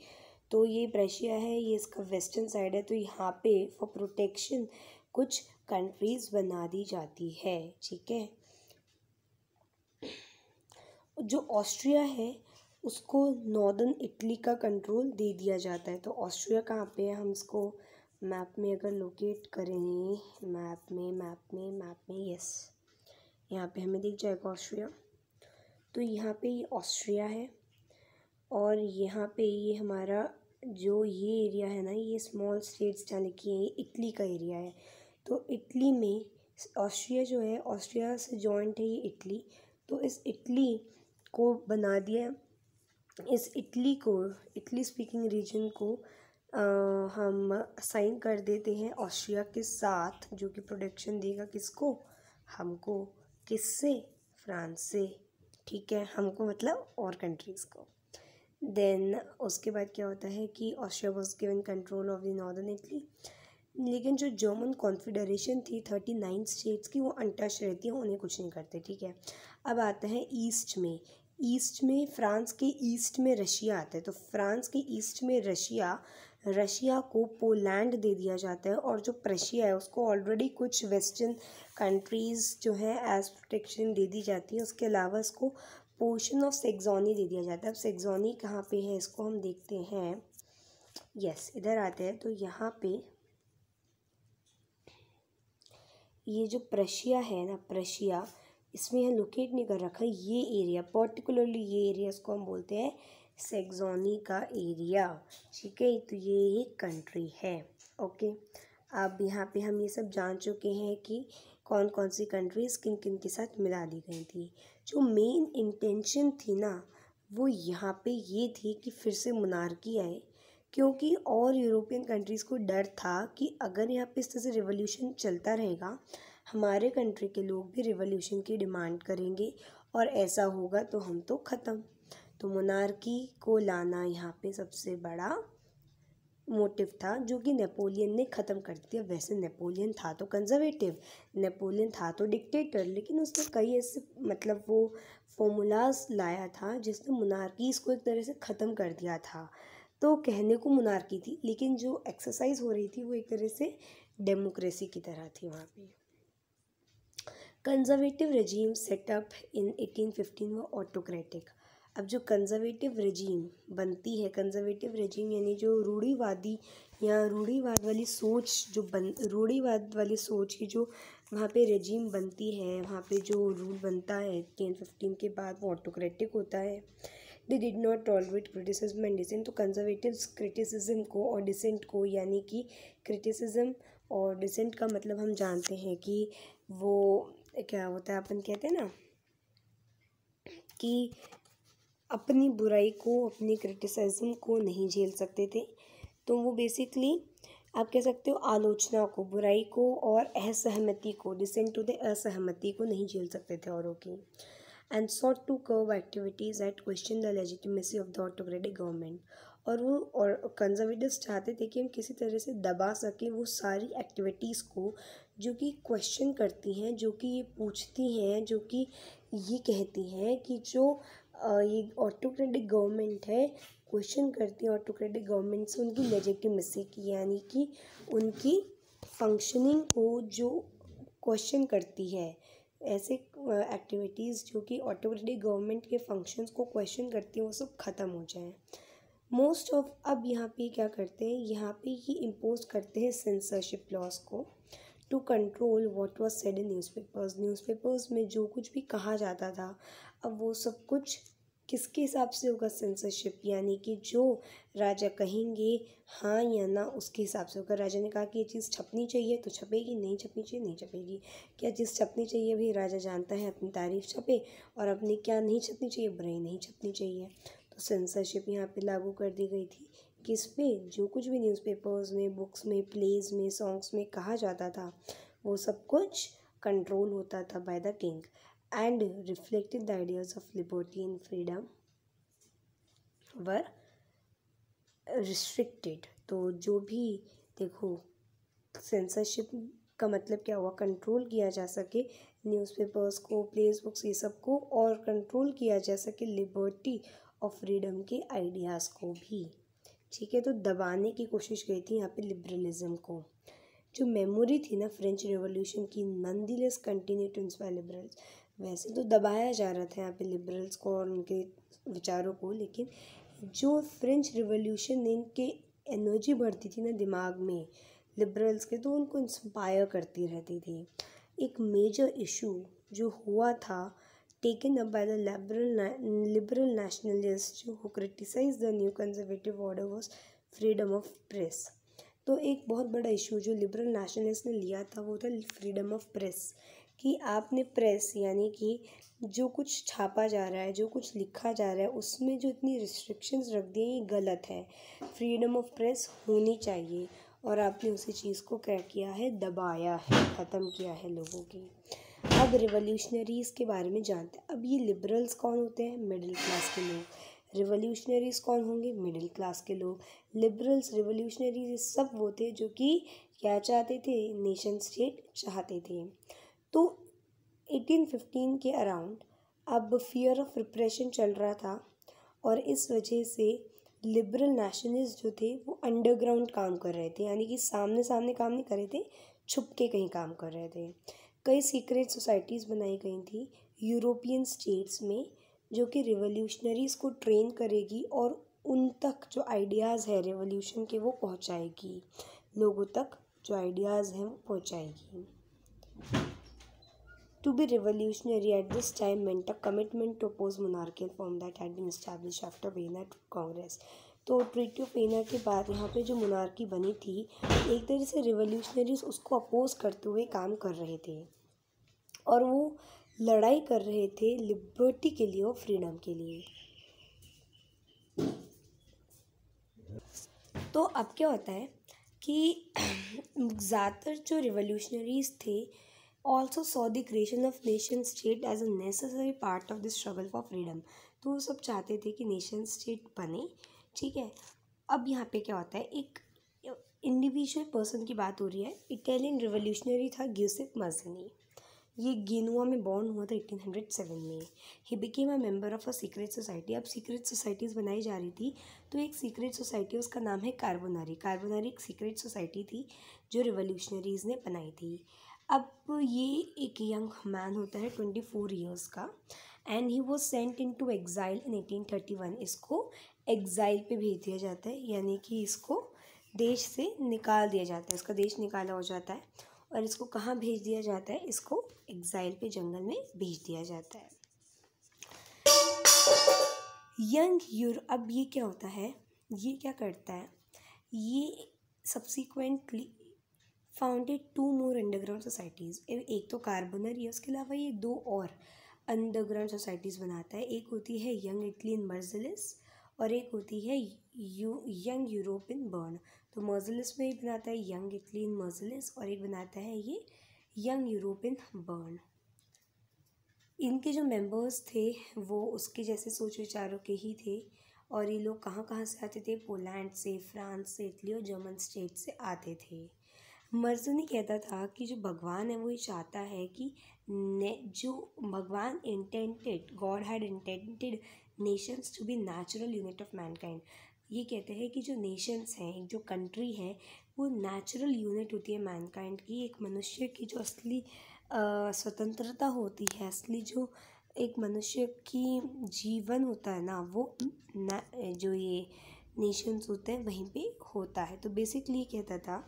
तो ये प्रशिया है, ये इसका वेस्टर्न साइड है तो यहाँ पे फॉर प्रोटेक्शन कुछ कंट्रीज़ बना दी जाती है, ठीक है? जो ऑस्ट्रिया है, उसको नॉर्दर्न इटली का कंट्रोल दे दिया जाता है। तो ऑस्ट्रिया कहाँ पे है? हम इसको मैप में अगर लोकेट करें मैप में मैप में मैप में यस यहाँ पे हमें दिख जाएगा ऑस्ट्रिया। तो यहाँ पे ये ऑस्ट्रिया है और यहाँ पे ये हमारा जो ये एरिया है ना ये स्मॉल स्टेट्स जहाँ लिखी हैं ये इटली का एरिया है। तो इटली में ऑस्ट्रिया जो है ऑस्ट्रिया से जॉइंट है ये इटली। तो इस इटली को बना दिया इस इटली को इटली स्पीकिंग रीजन को आ, हम साइन कर देते हैं ऑस्ट्रिया के साथ जो कि प्रोडक्शन देगा किसको? हमको। किससे? फ्रांस से ठीक है, हमको मतलब और कंट्रीज़ को। देन उसके बाद क्या होता है कि Austria was given control of the northern Italy लेकिन जो जर्मन कॉन्फेडरेशन थी थर्टी नाइन स्टेट्स की, वो अनटच रहती है उन्हें कुछ नहीं करते, ठीक है? अब आते हैं ईस्ट में। ईस्ट में फ्रांस के ईस्ट में रशिया आता है। तो फ्रांस के ईस्ट में रशिया रशिया को पोलैंड दे दिया जाता है और जो प्रशिया है, उसको ऑलरेडी कुछ वेस्टर्न कंट्रीज़ जो हैं एज प्रोटेक्शन दे दी जाती है। उसके अलावा इसको पोर्शन ऑफ़ सेक्जोनी दे दिया जाता है। अब सेक्जोनी कहाँ पे है, इसको हम देखते हैं। यस इधर आते हैं तो यहाँ पे ये जो प्रशिया है ना, प्रशिया, इसमें यहाँ लोकेट नहीं कर रखा, ये एरिया पर्टिकुलरली ये एरिया इसको हम बोलते हैं सेक्सोनी का एरिया ठीक है? तो ये एक कंट्री है ओके अब यहाँ पे हम ये सब जान चुके हैं कि कौन कौन सी कंट्रीज़ किन किन के साथ मिला दी गई थी। जो मेन इंटेंशन थी ना, वो यहाँ पे ये थी कि फिर से मुनारकी आए, क्योंकि और यूरोपियन कंट्रीज़ को डर था कि अगर यहाँ पे इस तरह से रिवोल्यूशन चलता रहेगा, हमारे कंट्री के लोग भी रिवोल्यूशन की डिमांड करेंगे और ऐसा होगा तो हम तो ख़त्म। तो मोनार्की को लाना यहाँ पे सबसे बड़ा मोटिव था, जो कि नेपोलियन ने ख़त्म कर दिया। वैसे नेपोलियन था तो कंजर्वेटिव नेपोलियन था तो डिक्टेटर लेकिन उसने कई ऐसे मतलब वो फॉर्मूलाज लाया था, जिसने मोनार्कीज़ को एक तरह से ख़त्म कर दिया था। तो कहने को मोनार्की थी, लेकिन जो एक्सरसाइज हो रही थी वो एक तरह से डेमोक्रेसी की तरह थी वहाँ पे। कंजर्वेटिव रजीम सेटअप इन 1815 वो ऑटोक्रेटिक अब जो कंजर्वेटिव रजीम बनती है कंजर्वेटिव रजीम यानी जो रूढ़ीवादी या रूढ़ीवाद वाली सोच जो बन, रूढ़ीवाद वाली सोच की जो वहाँ पे रजीम बनती है, वहाँ पे जो रूल बनता है टेन फिफ्टीन के बाद वो ऑटोक्रेटिक होता है। They did not tolerate criticism and dissent तो कंजर्वेटिव क्रिटिसिज्म को और डिसेंट को यानी कि क्रिटिसिज्म और डिसेंट का मतलब हम जानते हैं कि वो क्या होता है, अपन कहते हैं ना कि अपनी बुराई को, अपनी क्रिटिसिज्म को नहीं झेल सकते थे। तो वो बेसिकली आप कह सकते हो, आलोचना को, बुराई को और असहमति को डिसेंट टू द असहमति को नहीं झेल सकते थे औरों की। And sought to curb activities at question the legitimacy of the autocratic government और वो, और कंजर्वेटिव्स चाहते थे कि हम किसी तरह से दबा सकें वो सारी एक्टिविटीज़ को, जो कि क्वेश्चन करती हैं, जो कि ये पूछती हैं, जो कि ये कहती हैं कि जो ये ऑटोक्रेटिक गवर्नमेंट है क्वेश्चन करती है ऑटोक्रेटिक गवर्नमेंट से उनकी लेजिटिमेसी की, यानी कि उनकी फंक्शनिंग को जो क्वेश्चन करती है, ऐसे एक्टिविटीज़ जो कि ऑटोक्रेटिक गवर्नमेंट के फ़ंक्शंस को क्वेश्चन करती हैं, वो सब ख़त्म हो जाएँ। मोस्ट ऑफ़ अब यहाँ पे क्या करते हैं, यहाँ पे ये इम्पोज करते हैं सेंसरशिप लॉस को to control what was said in newspapers newspapers में जो कुछ भी कहा जाता था अब वो सब कुछ किसके हिसाब से होगा? सेंसरशिप यानी कि जो राजा कहेंगे हाँ या ना, उसके हिसाब से। होगा राजा ने कहा कि ये चीज़ छपनी चाहिए तो छपेगी, नहीं छपनी चाहिए, नहीं छपेगी। क्या चीज़ छपनी चाहिए भी राजा जानता है, अपनी तारीफ़ छपे, और अपनी क्या नहीं छपनी चाहिए, बुराई नहीं छपनी चाहिए। तो सेंसरशिप यहाँ पे लागू कर दी गई थी किस पे जो कुछ भी न्यूज़पेपर्स में बुक्स में प्लेज में सॉन्ग्स में कहा जाता था, वो सब कुछ कंट्रोल होता था by the king and reflected the ideas of liberty and freedom were restricted तो जो भी, देखो सेंसरशिप का मतलब क्या हुआ? कंट्रोल किया जा सके न्यूज़पेपर्स को प्लेस बुक्स ये सबको, और कंट्रोल किया जा सके लिबर्टी और फ्रीडम के आइडियाज़ को भी। ठीक है तो दबाने की कोशिश गई थी यहाँ पे लिबरलिज्म को। जो मेमोरी थी ना फ्रेंच रेवोल्यूशन की nonetheless continue to inspire liberals वैसे तो दबाया जा रहा था यहाँ पे लिबरल्स को और उनके विचारों को लेकिन जो फ्रेंच रिवोल्यूशन ने इनके एनर्जी बढ़ती थी ना दिमाग में लिबरल्स के तो उनको इंस्पायर करती रहती थी। एक मेजर इशू जो हुआ था taken up by the liberal, liberal nationalists who criticized the new conservative order was freedom of press तो एक बहुत बड़ा इशू जो लिबरल नेशनलिस्ट ने लिया था वो था फ्रीडम ऑफ़ प्रेस कि आपने प्रेस यानी कि जो कुछ छापा जा रहा है, जो कुछ लिखा जा रहा है, उसमें जो इतनी रिस्ट्रिक्शंस रख दी ये गलत है। फ्रीडम ऑफ़ प्रेस होनी चाहिए और आपने उसी चीज़ को क्या किया है, दबाया है, ख़त्म किया है लोगों की। अब रिवोल्यूशनरीज़ के बारे में जानते हैं। अब ये लिबरल्स कौन होते हैं? मिडिल क्लास के लोग। रिवोल्यूशनरीज़ कौन होंगे? मिडिल क्लास के लोग। लिबरल्स रिवोल्यूशनरीज सब वो थे जो कि क्या चाहते थे? नेशन स्टेट चाहते थे। तो 1815 के अराउंड अब फियर ऑफ़ रिप्रेशन चल रहा था और इस वजह से लिबरल नेशनलिस्ट जो थे वो अंडरग्राउंड काम कर रहे थे, यानी कि सामने सामने काम नहीं कर रहे थे छुप के कहीं काम कर रहे थे। कई सीक्रेट सोसाइटीज़ बनाई गई थी यूरोपियन स्टेट्स में, जो कि रिवोल्यूशनरीज़ को ट्रेन करेगी और उन तक जो आइडियाज़ है रिवोल्यूशन के, वो पहुंचाएगी। लोगों तक जो आइडियाज़ हैं वो पहुंचाएगी। To be revolutionary at this time meant a commitment to oppose monarchical form that had been established after Vienna Congress. तो ट्रीटी ऑफ़ वेना के बाद यहाँ पे जो मोनार्की बनी थी एक तरह से रिवोल्यूशनरीज उसको अपोज करते हुए काम कर रहे थे और वो लड़ाई कर रहे थे लिबर्टी के लिए और फ्रीडम के लिए तो अब क्या होता है कि ज़्यादातर जो रिवोल्यूशनरीज थे also saw the creation of nation state as a necessary part of the struggle for freedom तो वो सब चाहते थे कि नेशन स्टेट बने। ठीक है? अब यहाँ पे क्या होता है? एक इंडिविजुअल पर्सन की बात हो रही है। इटालियन रिवोल्यूशनरी था ग्यूसिप मजनी ये गेनुआ में बॉर्न हुआ था एटीन हंड्रेड सेवन में। He became a member of a secret society अब सीक्रेट सोसाइटीज़ बनाई जा रही थी। तो एक सीक्रेट सोसाइटी उसका नाम है कार्बोनारी कार्बोनारी एक सीक्रेट सोसाइटी थी, जो रिवोल्यूशनरीज़ ने बनाई थी। अब ये एक यंग मैन होता है ट्वेंटी फोर ईयर्स का and he was sent into exile in eighteen thirty one इसको एग्ज़ाइल पे भेज दिया जाता है, यानी कि इसको देश से निकाल दिया जाता है, इसका देश निकाला हो जाता है, और इसको कहाँ भेज दिया जाता है? इसको एग्ज़ाइल पे जंगल में भेज दिया जाता है। यंग यूर, अब ये क्या होता है? ये क्या करता है? ये subsequently founded two more underground societies एक तो कार्बनर है उसके अलावा ये दो और अंडरग्राउंड सोसाइटीज़ बनाता है। एक होती है यंग इटली इन मर्जलिस और एक होती है you young Europe in Bern तो मर्जलिस में ही बनाता है यंग इटली इन मर्जलिस और एक बनाता है ये यंग यूरोप इन बर्न इनके जो मेंबर्स थे, वो उसके जैसे सोच विचारों के ही थे और ये लोग कहाँ कहाँ से आते थे? पोलैंड से फ्रांस से इटली और जर्मन स्टेट से आते थे। मर्जनी कहता था कि जो भगवान है, वो ये चाहता है कि ने, जो भगवान intended God had intended nations to be natural unit of mankind ये कहते हैं कि जो नेशंस हैं, जो कंट्री है, वो नेचुरल यूनिट होती है मैनकाइंड की एक मनुष्य की जो असली स्वतंत्रता होती है, असली जो एक मनुष्य की जीवन होता है ना, वो ना, जो ये नेशंस होते हैं, वहीं पे होता है तो बेसिकली कहता था।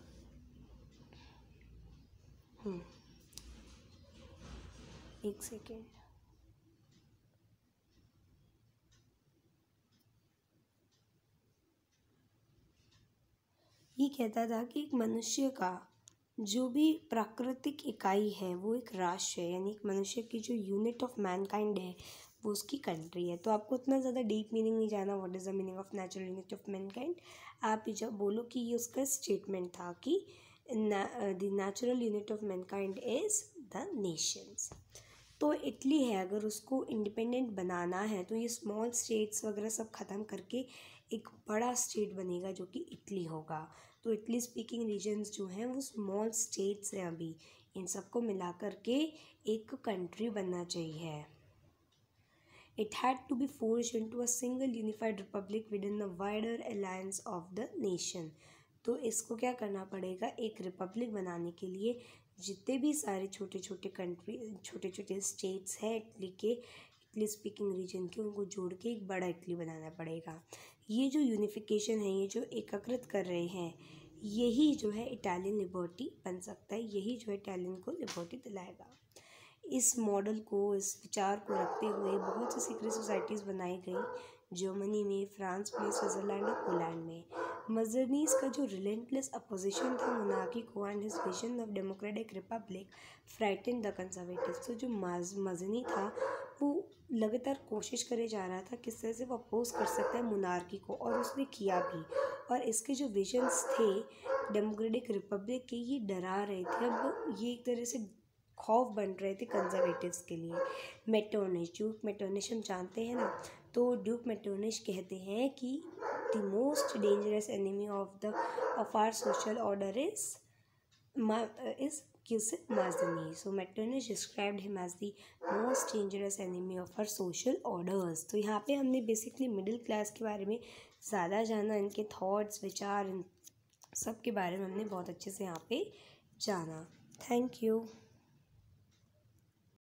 एक सेकेंड। ये कहता था कि एक मनुष्य का जो भी प्राकृतिक इकाई है, वो एक राष्ट्र है, यानी एक मनुष्य की जो यूनिट ऑफ़ मैनकाइंड है, वो उसकी कंट्री है। तो आपको उतना ज़्यादा डीप मीनिंग नहीं जाना what is the meaning of natural unit of mankind आप जब बोलो कि ये उसका स्टेटमेंट था कि the natural unit of mankind is the nations तो इटली है, अगर उसको इंडिपेंडेंट बनाना है तो ये स्मॉल स्टेट्स वगैरह सब ख़त्म करके एक बड़ा स्टेट बनेगा जो कि इटली होगा। तो इटली स्पीकिंग रीजन्स जो हैं, वो स्मॉल स्टेट्स हैं अभी। इन सबको मिला करके एक कंट्री बनना चाहिए। It had to be force into a single unified republic within the wider alliance of the nation तो इसको क्या करना पड़ेगा? एक रिपब्लिक बनाने के लिए जितने भी सारे छोटे छोटे कंट्री छोटे छोटे स्टेट्स हैं इटली के इटली स्पीकिंग रीजन के, उनको जोड़ के एक बड़ा इटली बनाना पड़ेगा। ये जो यूनिफिकेशन है, ये जो एकीकृत कर रहे हैं, यही जो है इटालियन लिबर्टी बन सकता है, यही जो है इटालियन को लिबर्टी दिलाएगा। इस मॉडल को, इस विचार को रखते हुए बहुत सी सीक्रेट सोसाइटीज़ बनाई गई जर्मनी में, फ्रांस में, स्विट्ज़रलैंड और पोलैंड में। मजरनीस का जो रिलेंटलेस अपोजिशन था मोनार्की को and his vision of democratic republic frightened the conservative तो जो मजनी था, वो लगातार कोशिश करे जा रहा था किस तरह से वो अपोज कर सकता है मोनार्की को और उसने किया भी। और इसके जो विजन्स थे डेमोक्रेटिक रिपब्लिक के, ये डरा रहे थे। अब ये एक तरह से खौफ बन रहे थे कंजर्वेटिव्स के लिए। मेटोनिश जो मेटोनिश हम जानते हैं ना तो ड्यूक मेटोनिश कहते हैं कि the most dangerous enemy of the of our social order is is cusec Mazzini so Metternich described him as the most dangerous enemy of our social orders तो यहाँ पे हमने बेसिकली मिडिल क्लास के बारे में ज़्यादा जाना, इनके थॉट्स विचार, इन सब के बारे में हमने बहुत अच्छे से यहाँ पे जाना। Thank you